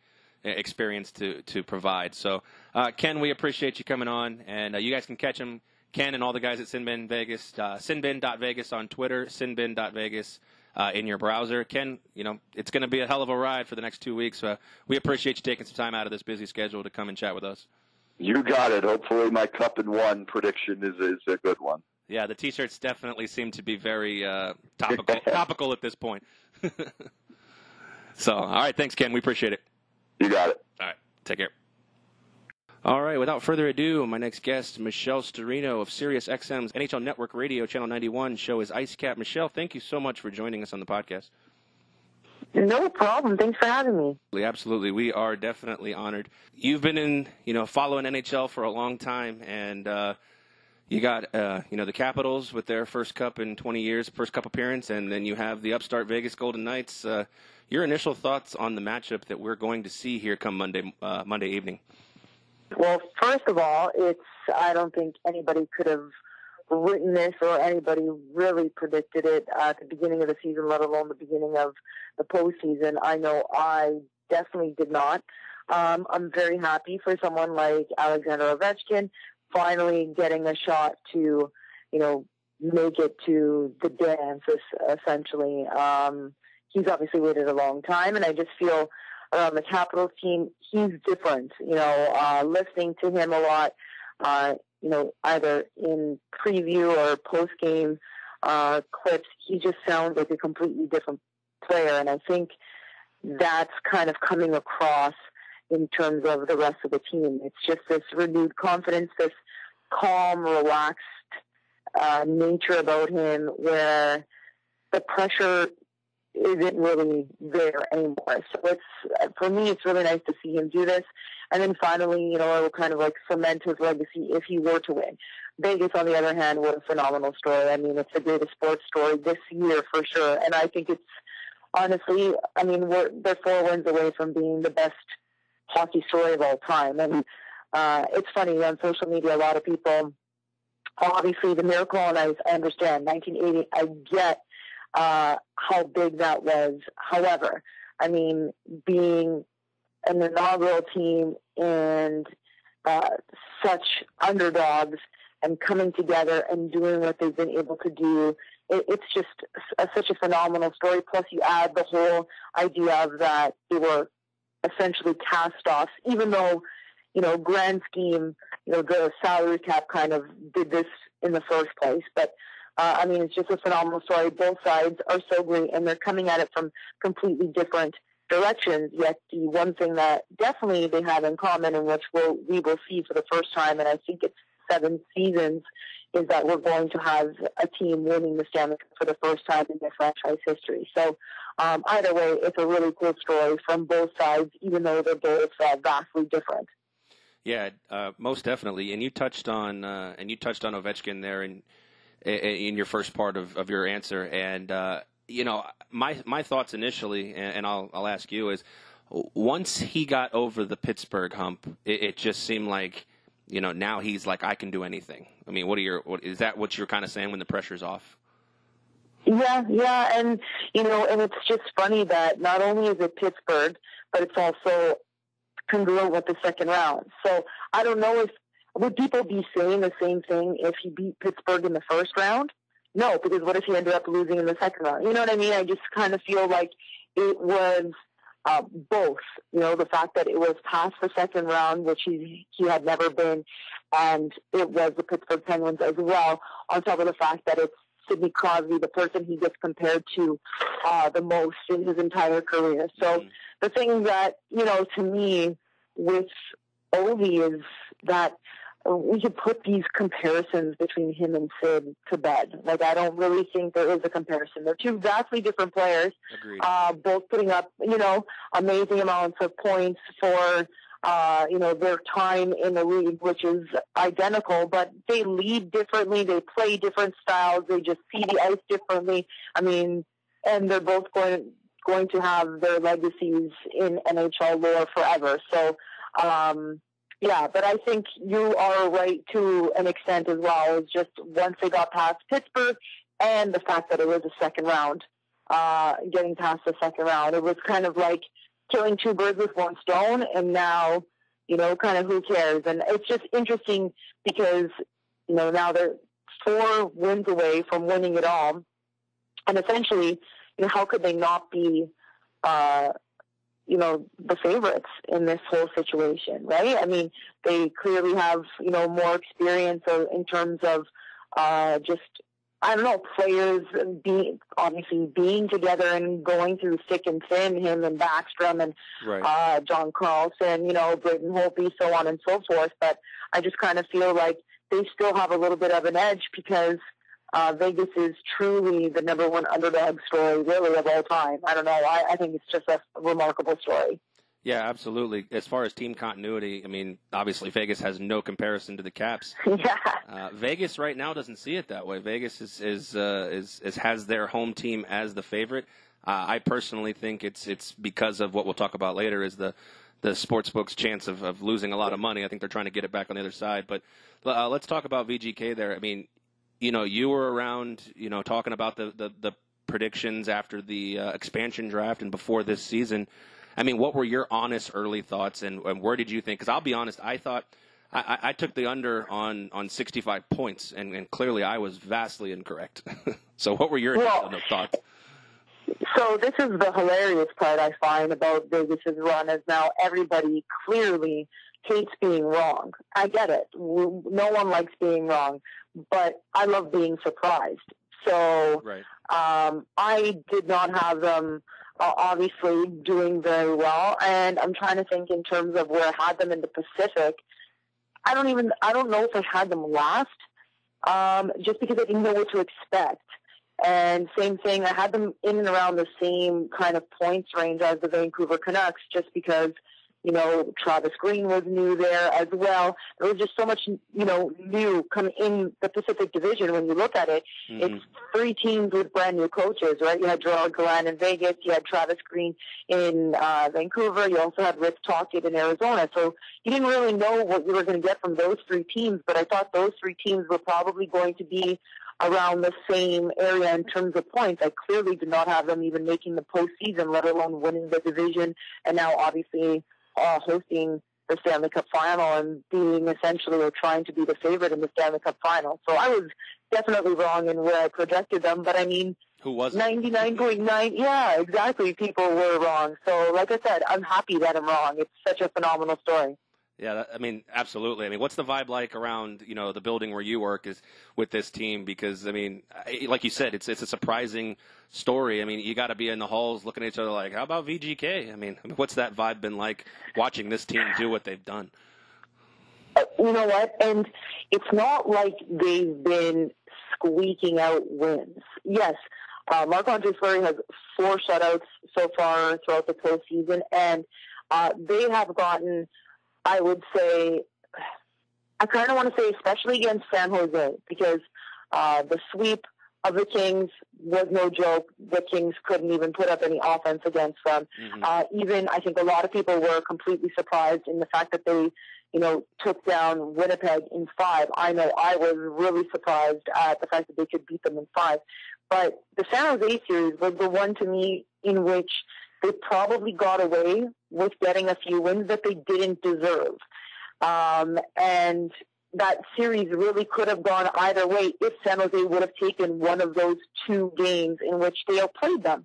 experience to to provide. So, uh, Ken, we appreciate you coming on, and uh, you guys can catch him Ken and all the guys at Sinbin Vegas, uh, sinbin.vegas on Twitter, sinbin.vegas uh, in your browser. Ken, you know, it's going to be a hell of a ride for the next two weeks. Uh, we appreciate you taking some time out of this busy schedule to come and chat with us. You got it. Hopefully, my cup and one prediction is, is a good one. Yeah, the T-shirts definitely seem to be very uh, topical, topical at this point. so, all right, thanks, Ken. We appreciate it. You got it. All right, take care. All right, without further ado, my next guest, Michelle Sturino of Sirius XM's NHL Network Radio Channel 91 show is Ice Cap. Michelle, thank you so much for joining us on the podcast. No problem. Thanks for having me. Absolutely, we are definitely honored. You've been in, you know, following NHL for a long time, and uh, you got, uh, you know, the Capitals with their first cup in 20 years, first cup appearance, and then you have the upstart Vegas Golden Knights. Uh, your initial thoughts on the matchup that we're going to see here come Monday, uh, Monday evening? Well, first of all, it's I don't think anybody could have written this or anybody really predicted it at the beginning of the season, let alone the beginning of the postseason. I know I definitely did not. Um, I'm very happy for someone like Alexander Ovechkin finally getting a shot to, you know, make it to the dance, essentially. Um, he's obviously waited a long time, and I just feel around the Capitals team, he's different. You know, uh, listening to him a lot, uh, you know, either in preview or post game uh, clips, he just sounds like a completely different player, and I think that's kind of coming across in terms of the rest of the team. It's just this renewed confidence, this calm, relaxed uh, nature about him, where the pressure isn't really there anymore. So it's for me, it's really nice to see him do this. And then finally, you know, it will kind of like cement his legacy if he were to win. Vegas, on the other hand, was a phenomenal story. I mean, it's the greatest sports story this year for sure. And I think it's honestly, I mean, we're they're four wins away from being the best hockey story of all time. And uh, it's funny on social media, a lot of people. Obviously, the miracle, and I, I understand 1980. I get uh, how big that was. However, I mean, being an inaugural team and uh, such underdogs and coming together and doing what they've been able to do, it, it's just a, such a phenomenal story. Plus, you add the whole idea of that they were essentially cast-offs, even though, you know, grand scheme, you know, the salary cap kind of did this in the first place. But uh, I mean, it's just a phenomenal story. Both sides are so great, and they're coming at it from completely different directions. Yet the one thing that definitely they have in common, and which we'll, we will see for the first time, and I think it's seven seasons, is that we're going to have a team winning the Stanley Cup for the first time in their franchise history. So um, either way, it's a really cool story from both sides, even though they're both uh, vastly different. Yeah, uh, most definitely. And you touched on uh, and you touched on Ovechkin there, and in your first part of, of your answer. And uh, you know, my my thoughts initially, and, I'll I'll ask you is, once he got over the Pittsburgh hump, it, it, just seemed like, you know, now he's like I can do anything. I mean, what are your what, is that what you're kind of saying when the pressure's off? Yeah, yeah, and you know, and it's just funny that not only is it Pittsburgh, but it's also congruent with the second round. So I don't know if would people be saying the same thing if he beat Pittsburgh in the first round? No, because what if he ended up losing in the second round? You know what I mean? I just kind of feel like it was uh, both. You know, the fact that it was past the second round, which he he had never been, and it was the Pittsburgh Penguins as well. On top of the fact that it's Sidney Crosby, the person he gets compared to uh, the most in his entire career. So mm-hmm. the thing that you know to me with Ovi is that we could put these comparisons between him and Sid to bed. Like, I don't really think there is a comparison. They're two vastly different players, uh, both putting up, you know, amazing amounts of points for, uh, you know, their time in the league, which is identical, but they lead differently. They play different styles. They just see the ice differently. I mean, and they're both going, going to have their legacies in NHL lore forever. So, um, yeah, but I think you are right to an extent as well. It's just once they got past Pittsburgh and the fact that it was a second round, uh, getting past the second round, it was kind of like killing two birds with one stone. And now, you know, kind of who cares? And it's just interesting because, you know, now they're four wins away from winning it all. And essentially, you know, how could they not be, uh, you know, the favorites in this whole situation, right? I mean, they clearly have, you know, more experience in terms of uh, just, I don't know, players being, obviously being together and going through thick and thin, him and Backstrom and right. uh, John Carlson, you know, Braden Holtby, so on and so forth. But I just kind of feel like they still have a little bit of an edge because – uh, Vegas is truly the number one underdog story, really, of all time. I don't know. I, I think it's just a remarkable story. Yeah, absolutely. As far as team continuity, I mean, obviously Vegas has no comparison to the Caps. yeah. Uh, Vegas right now doesn't see it that way. Vegas is is, uh, is, is has their home team as the favorite. Uh, I personally think it's it's because of what we'll talk about later is the the sports book's chance of, of losing a lot of money. I think they're trying to get it back on the other side. But uh, let's talk about VGK there. I mean, you know, you were around, you know, talking about the, the, the predictions after the uh, expansion draft and before this season. I mean, what were your honest early thoughts, and, and where did you think? Because I'll be honest, I thought I, I, took the under on, on 65 points, and, and clearly I was vastly incorrect. so, what were your well, thoughts? So this is the hilarious part I find about Vegas's run is now everybody clearly hates being wrong. I get it. No one likes being wrong, but I love being surprised. So right. um, I did not have them uh, obviously doing very well, and I'm trying to think in terms of where I had them in the Pacific. I don't even I don't know if I had them last, um, just because I didn't know what to expect. And same thing, I had them in and around the same kind of points range as the Vancouver Canucks, just because you know, Travis Green was new there as well. There was just so much, you know, new come in the Pacific Division. When you look at it, mm-hmm. it's three teams with brand new coaches, right? You had Gerard Gallant in Vegas, you had Travis Green in uh, Vancouver, you also had Rick Tocchet in Arizona. So you didn't really know what you were going to get from those three teams, but I thought those three teams were probably going to be around the same area in terms of points. I clearly did not have them even making the postseason, let alone winning the division. And now, obviously, uh, hosting the Stanley Cup final and being essentially or trying to be the favorite in the Stanley Cup final. So I was definitely wrong in where I projected them, but I mean, who was 99.9? Yeah, exactly. People were wrong. So, like I said, I'm happy that I'm wrong. It's such a phenomenal story. Yeah, I mean, absolutely. I mean, what's the vibe like around you know the building where you work is with this team? Because I mean, like you said, it's it's a surprising story. I mean, you got to be in the halls looking at each other like, how about VGK? I mean, what's that vibe been like watching this team do what they've done? You know what? And it's not like they've been squeaking out wins. Yes, uh, Marc Andre Fleury has four shutouts so far throughout the postseason, and uh, they have gotten I would say, I kind of want to say, especially against San Jose, because uh, the sweep of the Kings was no joke. The Kings couldn't even put up any offense against them. Mm-hmm. Uh, even I think a lot of people were completely surprised in the fact that they, you know, took down Winnipeg in five. I know I was really surprised at the fact that they could beat them in five. But the San Jose series was the one to me in which they probably got away with getting a few wins that they didn't deserve. Um, and that series really could have gone either way if San Jose would have taken one of those two games in which they played them.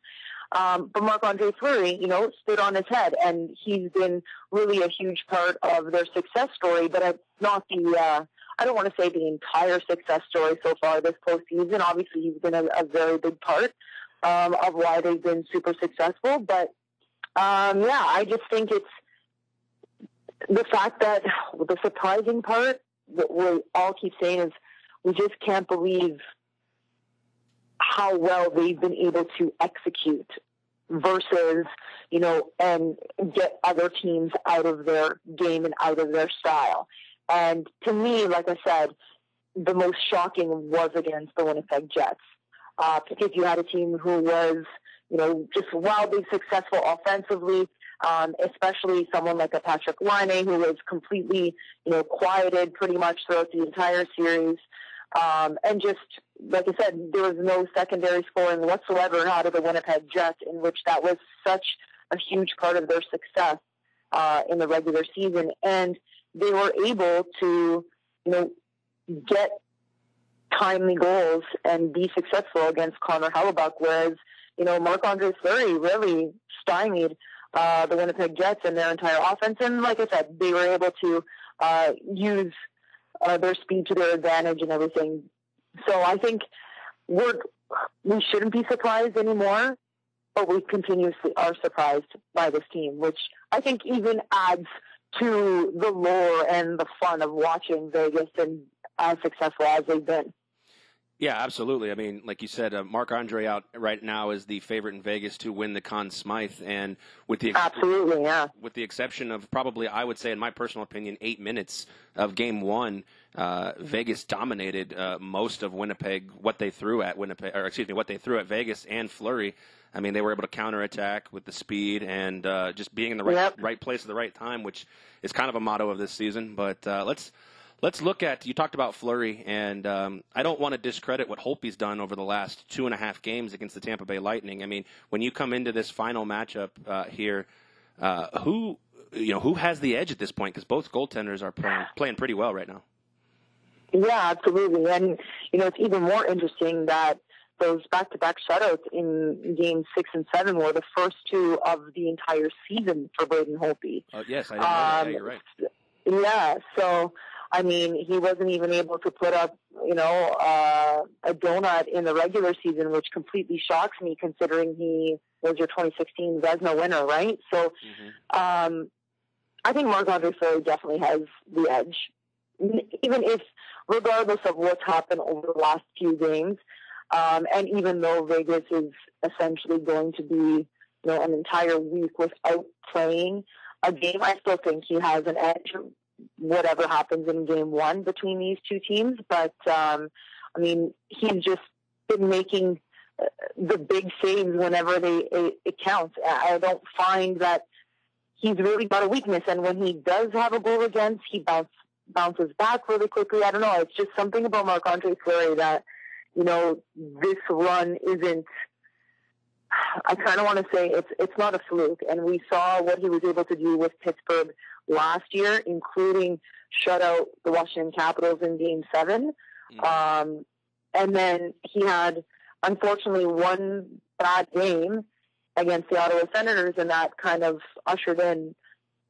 Um, but Marc Andre Fleury, you know, stood on his head, and he's been really a huge part of their success story. But it's not the, uh, I don't want to say the entire success story so far this postseason. Obviously, he's been a, a very big part um, of why they've been super successful. But um, yeah, I just think it's the fact that the surprising part that we all keep saying is we just can't believe how well they've been able to execute versus, you know, and get other teams out of their game and out of their style. And to me, like I said, the most shocking was against the Winnipeg Jets. Uh, because you had a team who was you know, just wildly successful offensively, um, especially someone like a Patrik Laine who was completely, you know, quieted pretty much throughout the entire series. Um, and just, like I said, there was no secondary scoring whatsoever out of the Winnipeg Jets, in which that was such a huge part of their success uh, in the regular season. And they were able to, you know, get timely goals and be successful against Connor Hellebuyck, whereas you know, Marc Andre Fleury really stymied uh, the Winnipeg Jets and their entire offense. And like I said, they were able to uh, use uh, their speed to their advantage and everything. So I think we're we shouldn't be surprised anymore, but we continuously are surprised by this team, which I think even adds to the lore and the fun of watching Vegas and as successful as they've been. Yeah, absolutely. I mean, like you said, uh, Marc Andre out right now is the favorite in Vegas to win the Conn Smythe, and with the ex- absolutely, yeah, with the exception of probably, I would say, in my personal opinion, eight minutes of Game One, uh, Vegas dominated uh, most of Winnipeg. What they threw at Winnipeg, or excuse me, what they threw at Vegas and Fleury. I mean, they were able to counterattack with the speed and uh, just being in the right yep. right place at the right time, which is kind of a motto of this season. But uh, let's let's look at you talked about Fleury, and um, I don't want to discredit what Holtby's done over the last two and a half games against the Tampa Bay Lightning. I mean, when you come into this final matchup uh, here, uh, who you know who has the edge at this point? Because both goaltenders are playing playing pretty well right now. Yeah, absolutely, and you know it's even more interesting that those back-to-back shutouts in games six and seven were the first two of the entire season for Braden Holtby. Uh, yes, I didn't um, know that. Yeah, you're right. Yeah, so I mean, he wasn't even able to put up, you know, uh, a donut in the regular season, which completely shocks me considering he was your 2016 Vezina winner, right? So, mm-hmm. um, I think Marc Andre Fleury definitely has the edge. Even if, regardless of what's happened over the last few games, um, and even though Vegas is essentially going to be, you know, an entire week without playing a game, I still think he has an edge whatever happens in game one between these two teams. But um, I mean, he's just been making uh, the big saves whenever they it, it counts. I don't find that he's really got a weakness, and when he does have a goal against, he bounce, bounces back really quickly. I don't know. It's just something about Marc Andre Fleury that you know this run isn't. I kind of want to say it's it's not a fluke, and we saw what he was able to do with Pittsburgh last year, including shut out the Washington Capitals in Game 7 mm-hmm. um, and then he had, unfortunately, one bad game against the Ottawa Senators, and that kind of ushered in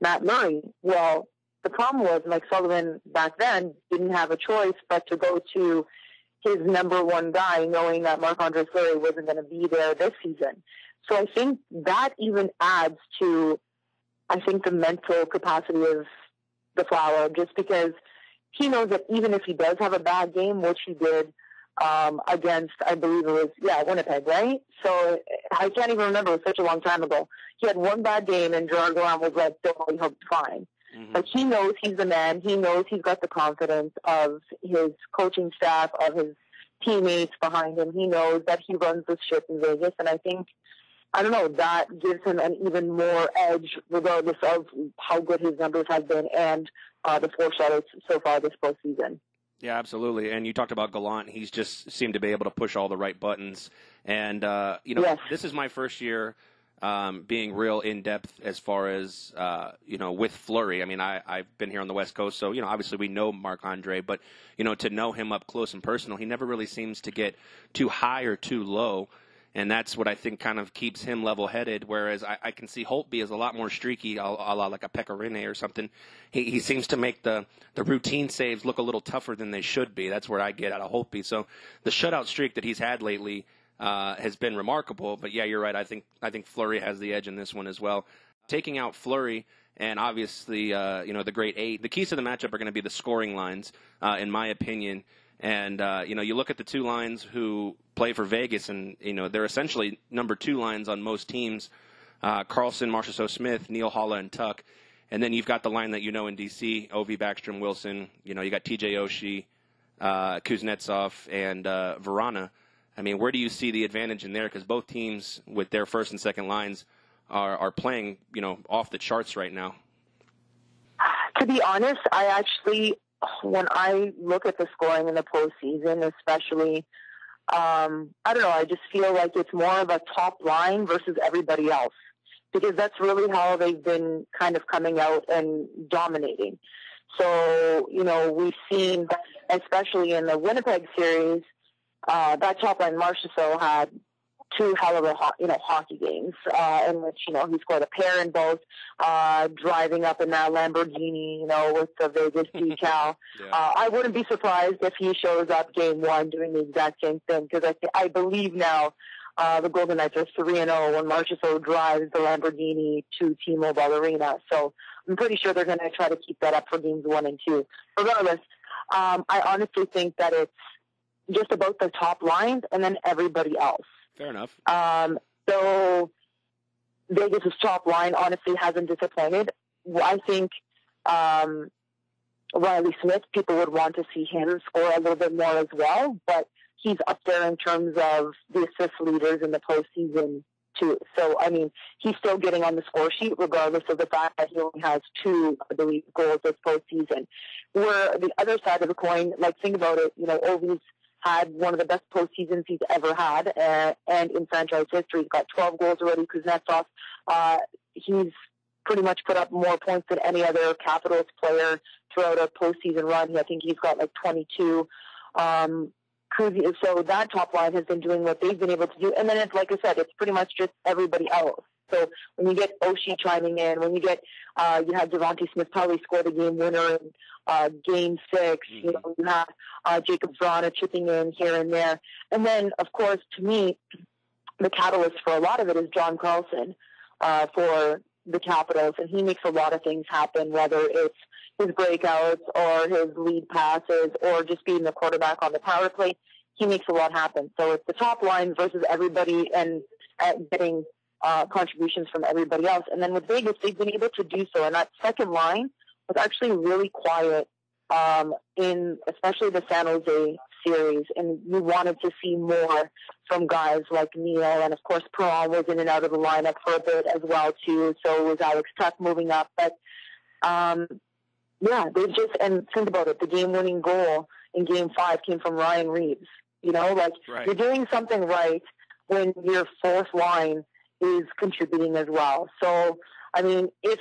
Matt Murray. Well, the problem was Mike Sullivan back then didn't have a choice but to go to his number one guy, knowing that Marc Andre Fleury wasn't going to be there this season. So I think that even adds to I think the mental capacity of the flower, just because he knows that even if he does have a bad game, which he did um, against, I believe it was, yeah, Winnipeg, right? So I can't even remember. It was such a long time ago. He had one bad game, and Gerard Gallant was like, don't worry, he'll be fine. Mm-hmm. But he knows he's the man. He knows he's got the confidence of his coaching staff, of his teammates behind him. He knows that he runs this ship in Vegas, and I think I don't know, that gives him an even more edge regardless of how good his numbers have been and uh, the four shutouts so far this postseason. Yeah, absolutely. And you talked about Gallant. He's just seemed to be able to push all the right buttons. And, uh, you know, yes. this is my first year um, being real in depth as far as, uh, you know, with Fleury. I mean, I, I've been here on the West Coast, so, you know, obviously we know Marc Andre, but, you know, to know him up close and personal, he never really seems to get too high or too low and that's what I think kind of keeps him level-headed. Whereas I, I can see Holtby is a lot more streaky, a, a like a Pekka Rinne or something. He, he seems to make the the routine saves look a little tougher than they should be. That's where I get out of Holtby. So the shutout streak that he's had lately uh, has been remarkable. But yeah, you're right. I think I think Fleury has the edge in this one as well. Taking out Fleury and obviously uh, you know the great eight. The keys to the matchup are going to be the scoring lines, uh, in my opinion. And uh, you know, you look at the two lines who play for Vegas, and you know they're essentially number two lines on most teams: uh, Karlsson, Marchessault, Smith, Neal Haula, and Tuch. And then you've got the line that you know in DC: Ovi, Backstrom, Wilson. You know, you got T.J. Oshie, uh, Kuznetsov, and uh, Vrana. I mean, where do you see the advantage in there? Because both teams, with their first and second lines, are are playing you know off the charts right now. To be honest, I actually when I look at the scoring in the postseason, especially, um, I don't know, I just feel like it's more of a top line versus everybody else because that's really how they've been kind of coming out and dominating. So, you know, we've seen, especially in the Winnipeg series, uh, that top line Marchessault had two hell of a you know hockey games uh, in which you know he scored a pair in both, uh, driving up in that Lamborghini, you know, with the Vegas decal. yeah. uh, I wouldn't be surprised if he shows up game one doing the exact same thing because I th- I believe now. Uh, the Golden Knights are 3 and 0 when Marchessault drives the Lamborghini to T-Mobile Arena. So I'm pretty sure they're going to try to keep that up for games one and two. Regardless, um, I honestly think that it's just about the top lines and then everybody else. Fair enough. Um, so Vegas's top line honestly hasn't disappointed. I think um, Riley Smith, people would want to see him score a little bit more as well, but he's up there in terms of the assist leaders in the postseason too. So I mean, he's still getting on the score sheet regardless of the fact that he only has two, I believe, goals this postseason. Where the other side of the coin, like think about it, you know, Ovi's had one of the best postseasons he's ever had, uh, and in franchise history, he's got 12 goals already. Kuznetsov, uh, he's pretty much put up more points than any other Capitals player throughout a postseason run. I think he's got like 22. Um, so that top line has been doing what they've been able to do. And then it's like I said, it's pretty much just everybody else. So when you get Oshie chiming in, when you get uh, you have Devante Smith probably score the game winner in uh, game 6 mm-hmm. You know, you have uh, Jakub Vrana chipping in here and there, and then of course to me, the catalyst for a lot of it is John Carlson uh, for the Capitals, and he makes a lot of things happen, whether it's his breakouts or his lead passes or just being the quarterback on the power play. He makes a lot happen. So it's the top line versus everybody and getting uh, contributions from everybody else. And then with Vegas, they've been able to do so. And that second line was actually really quiet um, in especially the San Jose series. And you wanted to see more from guys like Neal. And of course, Perron was in and out of the lineup for a bit as well, too. So was Alex Tuch moving up. But um, yeah, they've just, and think about it, the game winning goal in game five came from Ryan Reaves. You know, like right. you're doing something right when your fourth line is contributing as well. So, I mean, if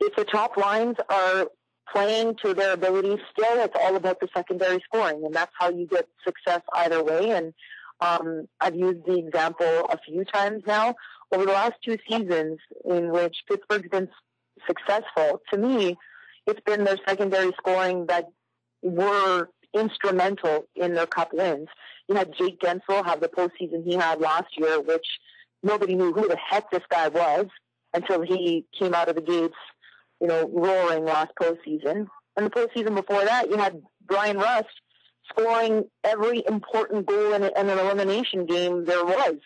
if the top lines are playing to their abilities, still it's all about the secondary scoring, and that's how you get success either way. And um, I've used the example a few times now over the last two seasons in which Pittsburgh's been successful. To me, it's been their secondary scoring that were instrumental in their cup wins. You had Jake Guentzel have the postseason he had last year, which nobody knew who the heck this guy was until he came out of the gates, you know, roaring last postseason. And the postseason before that, you had Bryan Rust scoring every important goal in, in an elimination game there was.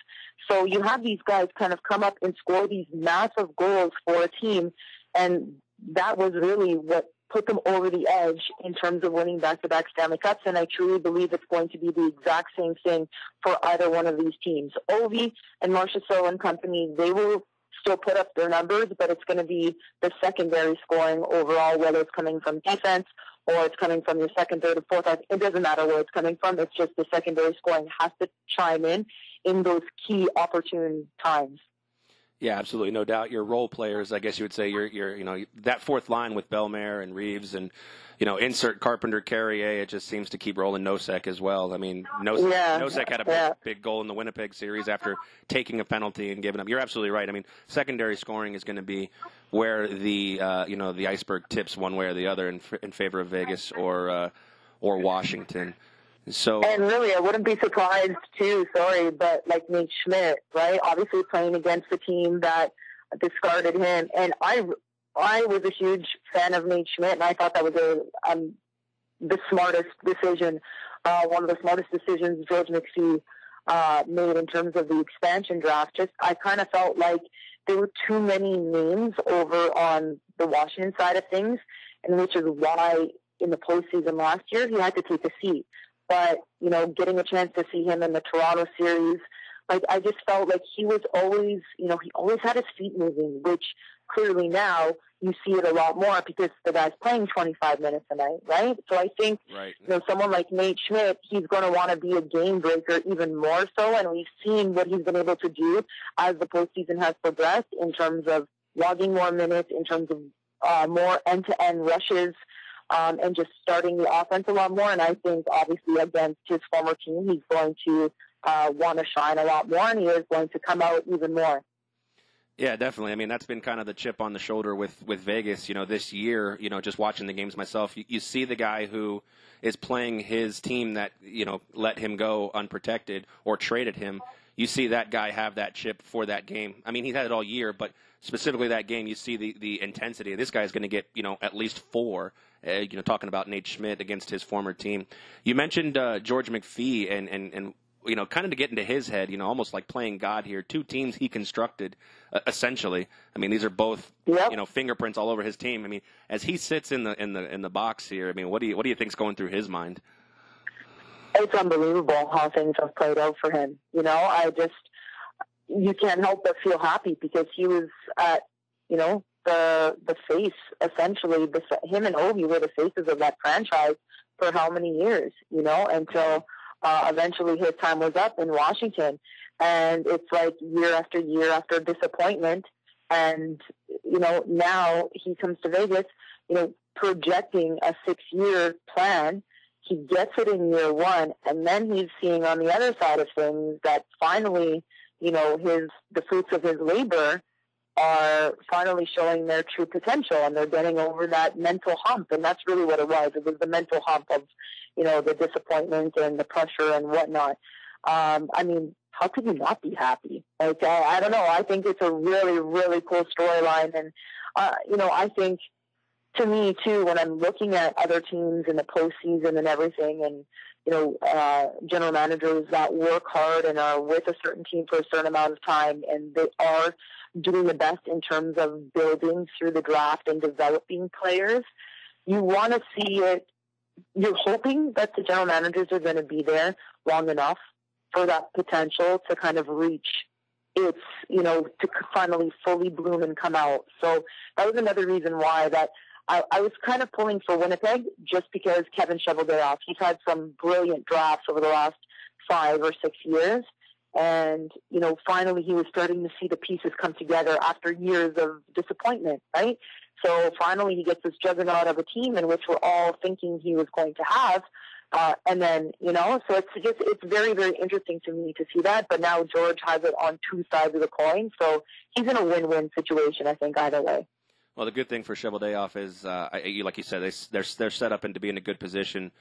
So you have these guys kind of come up and score these massive goals for a team, and that was really what put them over the edge in terms of winning back-to-back Stanley Cups, and I truly believe it's going to be the exact same thing for either one of these teams. Ovi and Marchessault and company, they will still put up their numbers, but it's going to be the secondary scoring overall, whether it's coming from defense or it's coming from your second, third, or fourth. It doesn't matter where it's coming from. It's just the secondary scoring has to chime in in those key opportune times. Yeah, absolutely, no doubt. Your role players, I guess you would say, you're, you're, you know, that fourth line with Bellemare and Reaves and you know, insert Carpenter, Carrier. It just seems to keep rolling. Nosek as well. I mean, Nosek, yeah. Nosek had a yeah. big, big goal in the Winnipeg series after taking a penalty and giving up. You're absolutely right. I mean, secondary scoring is going to be where the, uh, you know, the iceberg tips one way or the other in, in favor of Vegas or uh, or Washington. So and really, I wouldn't be surprised too. Sorry, but like Nate Schmidt, right? Obviously playing against the team that discarded him, and I, I was a huge fan of Nate Schmidt, and I thought that was a um, the smartest decision, uh, one of the smartest decisions George McPhee uh, made in terms of the expansion draft. Just I kind of felt like there were too many names over on the Washington side of things, and which is why in the postseason last year he had to take a seat but you know, getting a chance to see him in the Toronto series, like I just felt like he was always, you know, he always had his feet moving, which clearly now you see it a lot more because the guy's playing 25 minutes a night, right? So I think, right. you know, someone like Nate Schmidt, he's going to want to be a game breaker even more so, and we've seen what he's been able to do as the postseason has progressed in terms of logging more minutes, in terms of uh, more end-to-end rushes, um, and just starting the offense a lot more. And I think obviously against his former team, he's going to uh, want to shine a lot more, and he is going to come out even more. Yeah, definitely. I mean, that's been kind of the chip on the shoulder with with Vegas. You know, this year, you know, just watching the games myself, you, you see the guy who is playing his team that you know let him go unprotected or traded him. You see that guy have that chip for that game. I mean, he's had it all year, but specifically that game, you see the, the intensity. This guy is going to get, you know, at least four. Uh, you know, talking about Nate Schmidt against his former team. You mentioned uh, George McPhee and, and, and you know, kind of to get into his head, you know, almost like playing God here. Two teams he constructed, uh, essentially. I mean, these are both, yep. you know, fingerprints all over his team. I mean, as he sits in the in the in the box here, I mean, what do you what do you think's going through his mind? It's unbelievable how things have played out for him. You know, I just you can't help but feel happy because he was at, you know, the the face essentially. The, him and Ovi were the faces of that franchise for how many years? You know, until uh, eventually his time was up in Washington, and it's like year after year after disappointment, and you know now he comes to Vegas, you know, projecting a six-year plan. He gets it in year one, and then he's seeing on the other side of things that finally, you know, his the fruits of his labor are finally showing their true potential and they're getting over that mental hump. And that's really what it was. It was the mental hump of, you know, the disappointment and the pressure and whatnot. Um, I mean, how could you not be happy? Like, I, I don't know. I think it's a really, really cool storyline. And, uh, you know, I think to me too, when I'm looking at other teams in the postseason and everything and, you know, uh, general managers that work hard and are with a certain team for a certain amount of time and they are doing the best in terms of building through the draft and developing players. You want to see it. You're hoping that the general managers are going to be there long enough for that potential to kind of reach its, you know, to finally fully bloom and come out. So that was another reason why that I, I was kind of pulling for Winnipeg just because Kevin Cheveldayoff, he's had some brilliant drafts over the last five or six years. And, you know, finally he was starting to see the pieces come together after years of disappointment, right? So finally he gets this juggernaut of a team in which we're all thinking he was going to have. Uh, and then, you know, so it's just, it's very, very interesting to me to see that. But now George has it on two sides of the coin. So he's in a win-win situation, I think, either way. Well, the good thing for Cheveldayoff is, uh, like you said, they, they're, they're set up and to be in a good position.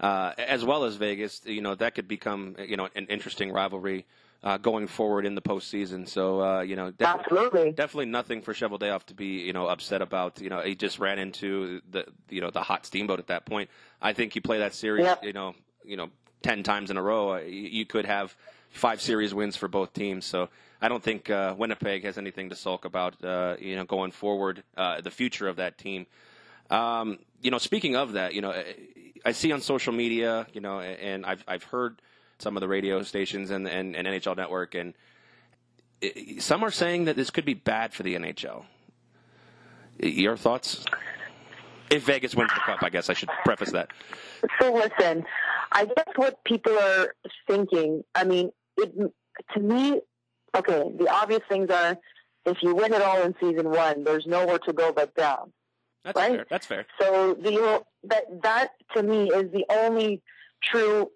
Uh, as well as Vegas, you know, that could become, you know, an interesting rivalry uh, going forward in the postseason. So uh, you know, def- absolutely, definitely nothing for Cheveldayoff to be you know upset about. You know, he just ran into the you know the hot steamboat at that point. I think you play that series, yep. you know, you know, ten times in a row, uh, you could have five series wins for both teams. So I don't think uh, Winnipeg has anything to sulk about. Uh, you know, going forward, uh, the future of that team. Um, you know, speaking of that, you know, I see on social media, you know, and I've I've heard some of the radio stations and, and, and NHL Network, and it, some are saying that this could be bad for the NHL. Your thoughts? If Vegas wins the cup, I guess I should preface that. So listen, I guess what people are thinking. I mean, it, to me, okay, the obvious things are if you win it all in season one, there's nowhere to go but down. That's right? fair. That's fair. So the that that to me is the only true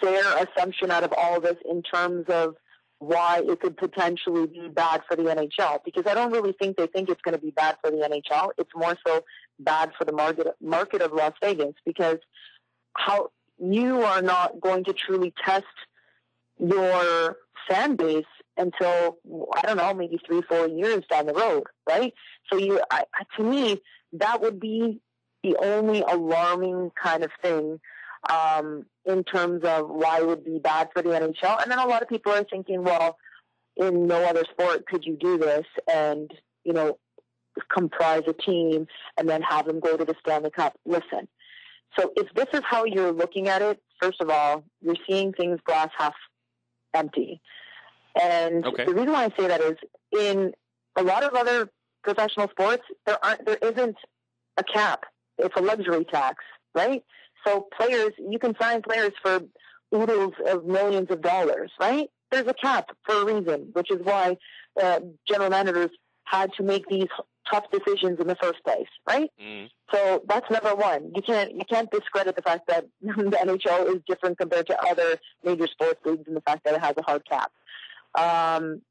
fair assumption out of all this in terms of why it could potentially be bad for the NHL because I don't really think they think it's going to be bad for the NHL. It's more so bad for the market market of Las Vegas because how you are not going to truly test your fan base until I don't know maybe three four years down the road, right? So you, I, to me, that would be the only alarming kind of thing um, in terms of why it would be bad for the NHL. And then a lot of people are thinking, well, in no other sport could you do this and, you know, comprise a team and then have them go to the Stanley Cup. Listen, so if this is how you're looking at it, first of all, you're seeing things glass half empty. And okay. the reason why I say that is in a lot of other professional sports, there aren't, there isn't a cap. It's a luxury tax, right? So players, you can sign players for oodles of millions of dollars, right? There's a cap for a reason, which is why uh, general managers had to make these tough decisions in the first place, right? Mm. So that's number one. You can't you can't discredit the fact that the NHL is different compared to other major sports leagues and the fact that it has a hard cap. Um,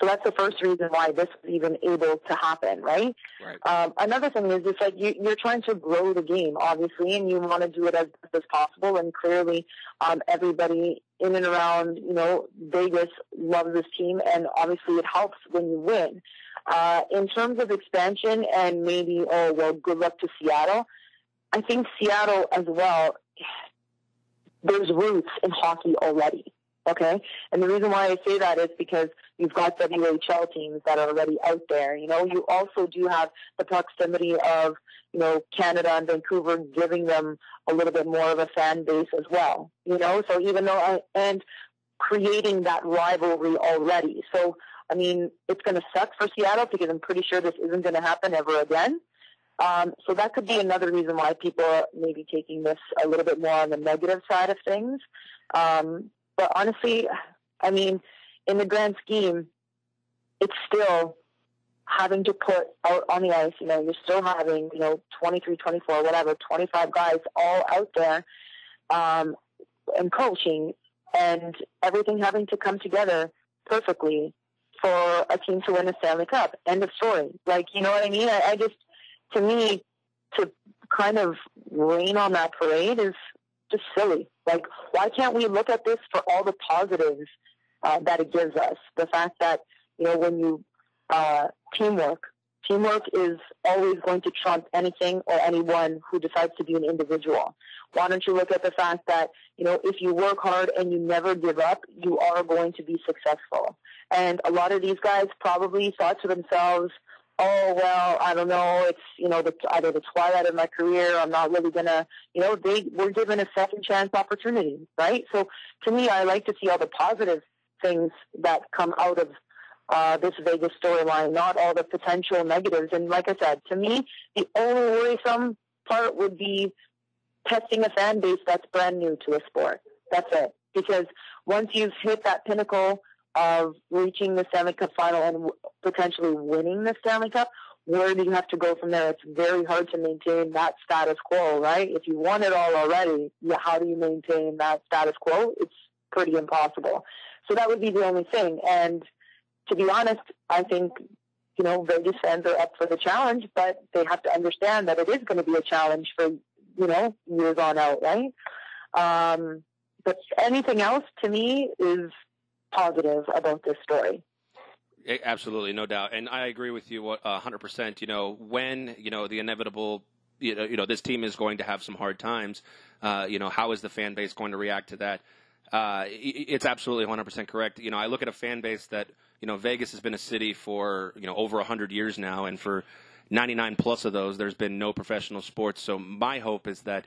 so that's the first reason why this was even able to happen, right? Right. Um, another thing is it's like you, you're trying to grow the game, obviously, and you want to do it as best as possible. And clearly, um, everybody in and around, you know, Vegas loves this team, and obviously it helps when you win. Uh, in terms of expansion and maybe, oh, well, good luck to Seattle. I think Seattle as well, there's roots in hockey already. Okay. And the reason why I say that is because you've got WHL teams that are already out there. You know, you also do have the proximity of, you know, Canada and Vancouver giving them a little bit more of a fan base as well. You know, so even though, I, and creating that rivalry already. So, I mean, it's going to suck for Seattle because I'm pretty sure this isn't going to happen ever again. Um, so that could be another reason why people are maybe taking this a little bit more on the negative side of things. Um, but honestly, I mean, in the grand scheme, it's still having to put out on the ice, you know, you're still having, you know, 23, 24, whatever, 25 guys all out there um, and coaching and everything having to come together perfectly for a team to win a Stanley Cup. End of story. Like, you know what I mean? I, I just, to me, to kind of rain on that parade is just silly. Like, why can't we look at this for all the positives uh, that it gives us? The fact that, you know, when you, uh, teamwork, teamwork is always going to trump anything or anyone who decides to be an individual. Why don't you look at the fact that, you know, if you work hard and you never give up, you are going to be successful. And a lot of these guys probably thought to themselves, oh well i don't know it's you know the either the twilight of my career i'm not really gonna you know they were given a second chance opportunity right so to me i like to see all the positive things that come out of uh, this Vegas storyline, not all the potential negatives. And like I said, to me, the only worrisome part would be testing a fan base that's brand new to a sport. That's it. Because once you've hit that pinnacle of reaching the Stanley Cup final and potentially winning the Stanley Cup, where do you have to go from there? It's very hard to maintain that status quo, right? If you won it all already, yeah, how do you maintain that status quo? It's pretty impossible. So that would be the only thing. And to be honest, I think, you know, Vegas fans are up for the challenge, but they have to understand that it is going to be a challenge for, you know, years on out, right? Um, but anything else to me is positive about this story. Absolutely, no doubt, and I agree with you hundred percent. You know, when you know the inevitable, you know, you know, this team is going to have some hard times. Uh, you know, how is the fan base going to react to that? Uh, it's absolutely 100% correct. You know, I look at a fan base that, you know, Vegas has been a city for, you know, over 100 years now, and for 99 plus of those, there's been no professional sports. So my hope is that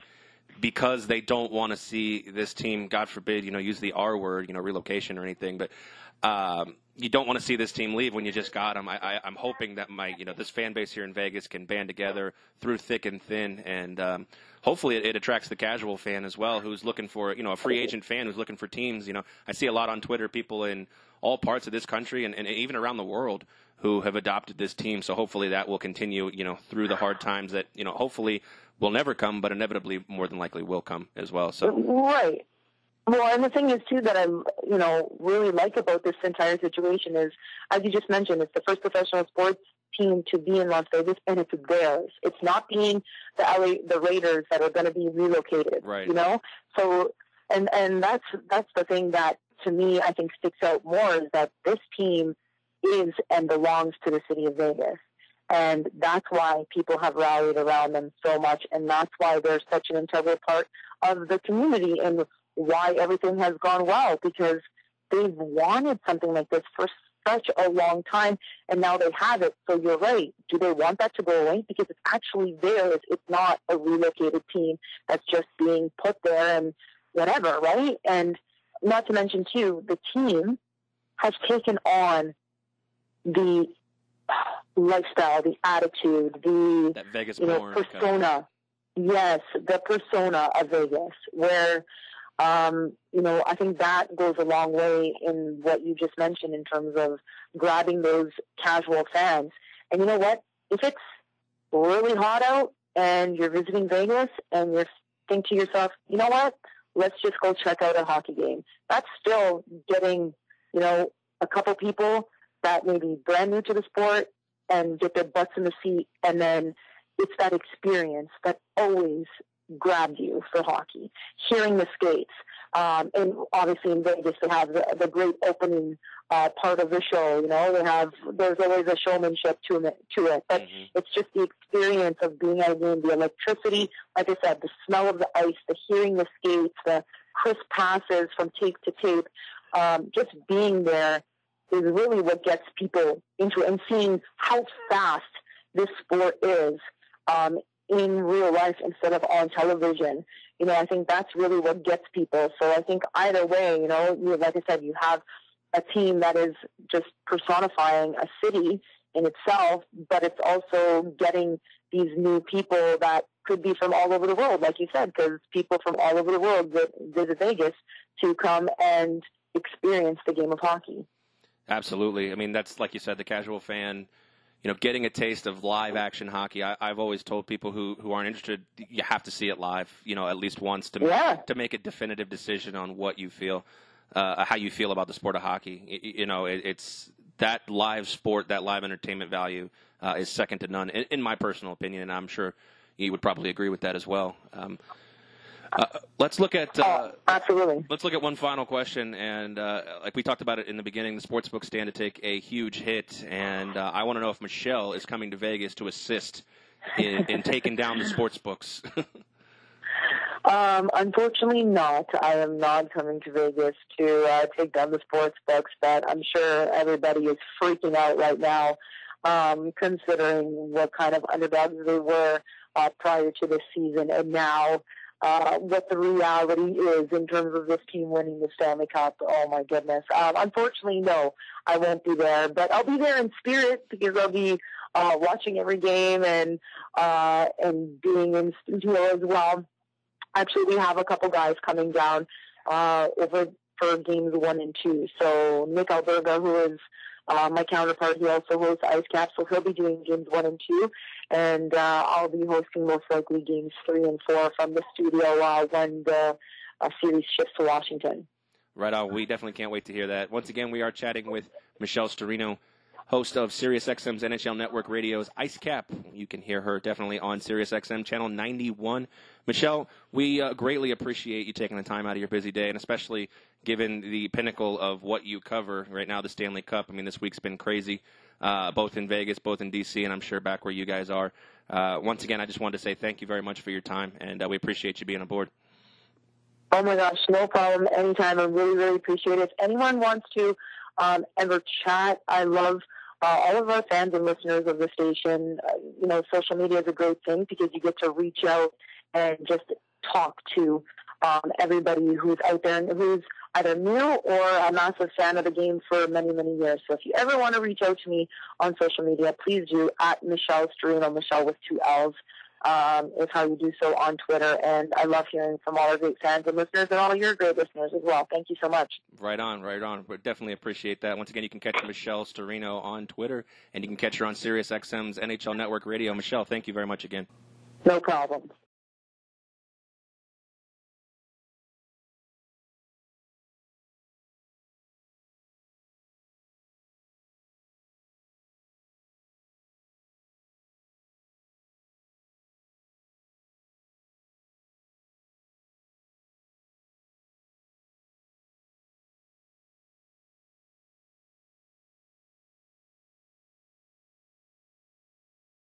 because they don't want to see this team, God forbid, you know, use the R word, you know, relocation or anything, but um, you don't want to see this team leave when you just got them. I, I'm hoping that my, you know, this fan base here in Vegas can band together through thick and thin, and um, hopefully it, it attracts the casual fan as well, who's looking for, you know, a free agent fan who's looking for teams. You know, I see a lot on Twitter, people in all parts of this country and, and even around the world who have adopted this team. So hopefully that will continue, you know, through the hard times that, you know, hopefully will never come, but inevitably more than likely will come as well. So right. Well, and the thing is too that I, you know, really like about this entire situation is, as you just mentioned, it's the first professional sports team to be in Las Vegas, and it's theirs. It's not being the LA, the Raiders that are going to be relocated. Right. You know, so and and that's that's the thing that to me I think sticks out more is that this team is and belongs to the city of Vegas. And that's why people have rallied around them so much. And that's why they're such an integral part of the community and why everything has gone well because they've wanted something like this for such a long time and now they have it. So you're right. Do they want that to go away? Because it's actually theirs. It's not a relocated team that's just being put there and whatever, right? And not to mention too, the team has taken on the lifestyle, the attitude, the that Vegas you know, persona. Yes, the persona of Vegas, where um, you know, I think that goes a long way in what you just mentioned in terms of grabbing those casual fans. And you know what? If it's really hot out and you're visiting Vegas and you think to yourself, you know what? Let's just go check out a hockey game. That's still getting, you know, a couple people that may be brand new to the sport and get their butts in the seat. And then it's that experience that always grabbed you for hockey. Hearing the skates, Um, and obviously in Vegas they have the, the great opening uh, part of the show. You know, they have there's always a showmanship to it. To it, but mm-hmm. it's just the experience of being at a game, the electricity. Like I said, the smell of the ice, the hearing the skates, the crisp passes from tape to tape. Um, just being there is really what gets people into it, and seeing how fast this sport is um, in real life instead of on television. You know, I think that's really what gets people. So I think either way, you know, you, like I said, you have a team that is just personifying a city in itself, but it's also getting these new people that could be from all over the world, like you said, because people from all over the world visit Vegas to come and experience the game of hockey. Absolutely. I mean, that's like you said, the casual fan you know, getting a taste of live action hockey. I, have always told people who, who aren't interested, you have to see it live, you know, at least once to yeah. to make a definitive decision on what you feel, uh, how you feel about the sport of hockey. You, you know, it, it's that live sport, that live entertainment value uh, is second to none, in, in, my personal opinion, and I'm sure you would probably agree with that as well. Um, uh, let's look at uh, oh, absolutely. Let's look at one final question, and uh, like we talked about it in the beginning, the sports books stand to take a huge hit, and uh, I want to know if Michelle is coming to Vegas to assist in, in taking down the sports books. um, unfortunately, not. I am not coming to Vegas to uh, take down the sports books, but I'm sure everybody is freaking out right now, um, considering what kind of underdogs they were uh, prior to this season, and now uh, what the reality is in terms of this team winning the Stanley Cup. Oh my goodness. Um, unfortunately, no, I won't be there, but I'll be there in spirit because I'll be uh, watching every game and uh, and being in studio as well. Actually, we have a couple guys coming down uh, over for games one and two. So Nick Alberga, who is uh, my counterpart, he also hosts Ice Cap, so he'll be doing games one and two, and uh, I'll be hosting most likely games three and four from the studio uh, when the uh, series shifts to Washington. Right on. We definitely can't wait to hear that. Once again, we are chatting with Michelle Sturino, host of SiriusXM's NHL Network Radio's Ice Cap. You can hear her definitely on SiriusXM channel 91. Michelle, we uh, greatly appreciate you taking the time out of your busy day, and especially given the pinnacle of what you cover right now, the Stanley Cup. I mean, this week's been crazy, uh, both in Vegas, both in DC, and I'm sure back where you guys are. Uh, once again, I just wanted to say thank you very much for your time, and uh, we appreciate you being aboard. Oh my gosh, no problem. Anytime. I really, really appreciate it. If anyone wants to um, ever chat, I love uh, all of our fans and listeners of the station. Uh, you know, social media is a great thing because you get to reach out and just talk to um, everybody who's out there and who's either new or a massive fan of the game for many, many years. So if you ever want to reach out to me on social media, please do at Michelle Sturino, Michelle with two L's. Um, is how you do so on Twitter. And I love hearing from all our great fans and listeners and all your great listeners as well. Thank you so much. Right on, right on. We definitely appreciate that. Once again, you can catch Michelle Sturino on Twitter, and you can catch her on SiriusXM's NHL Network Radio. Michelle, thank you very much again. No problem.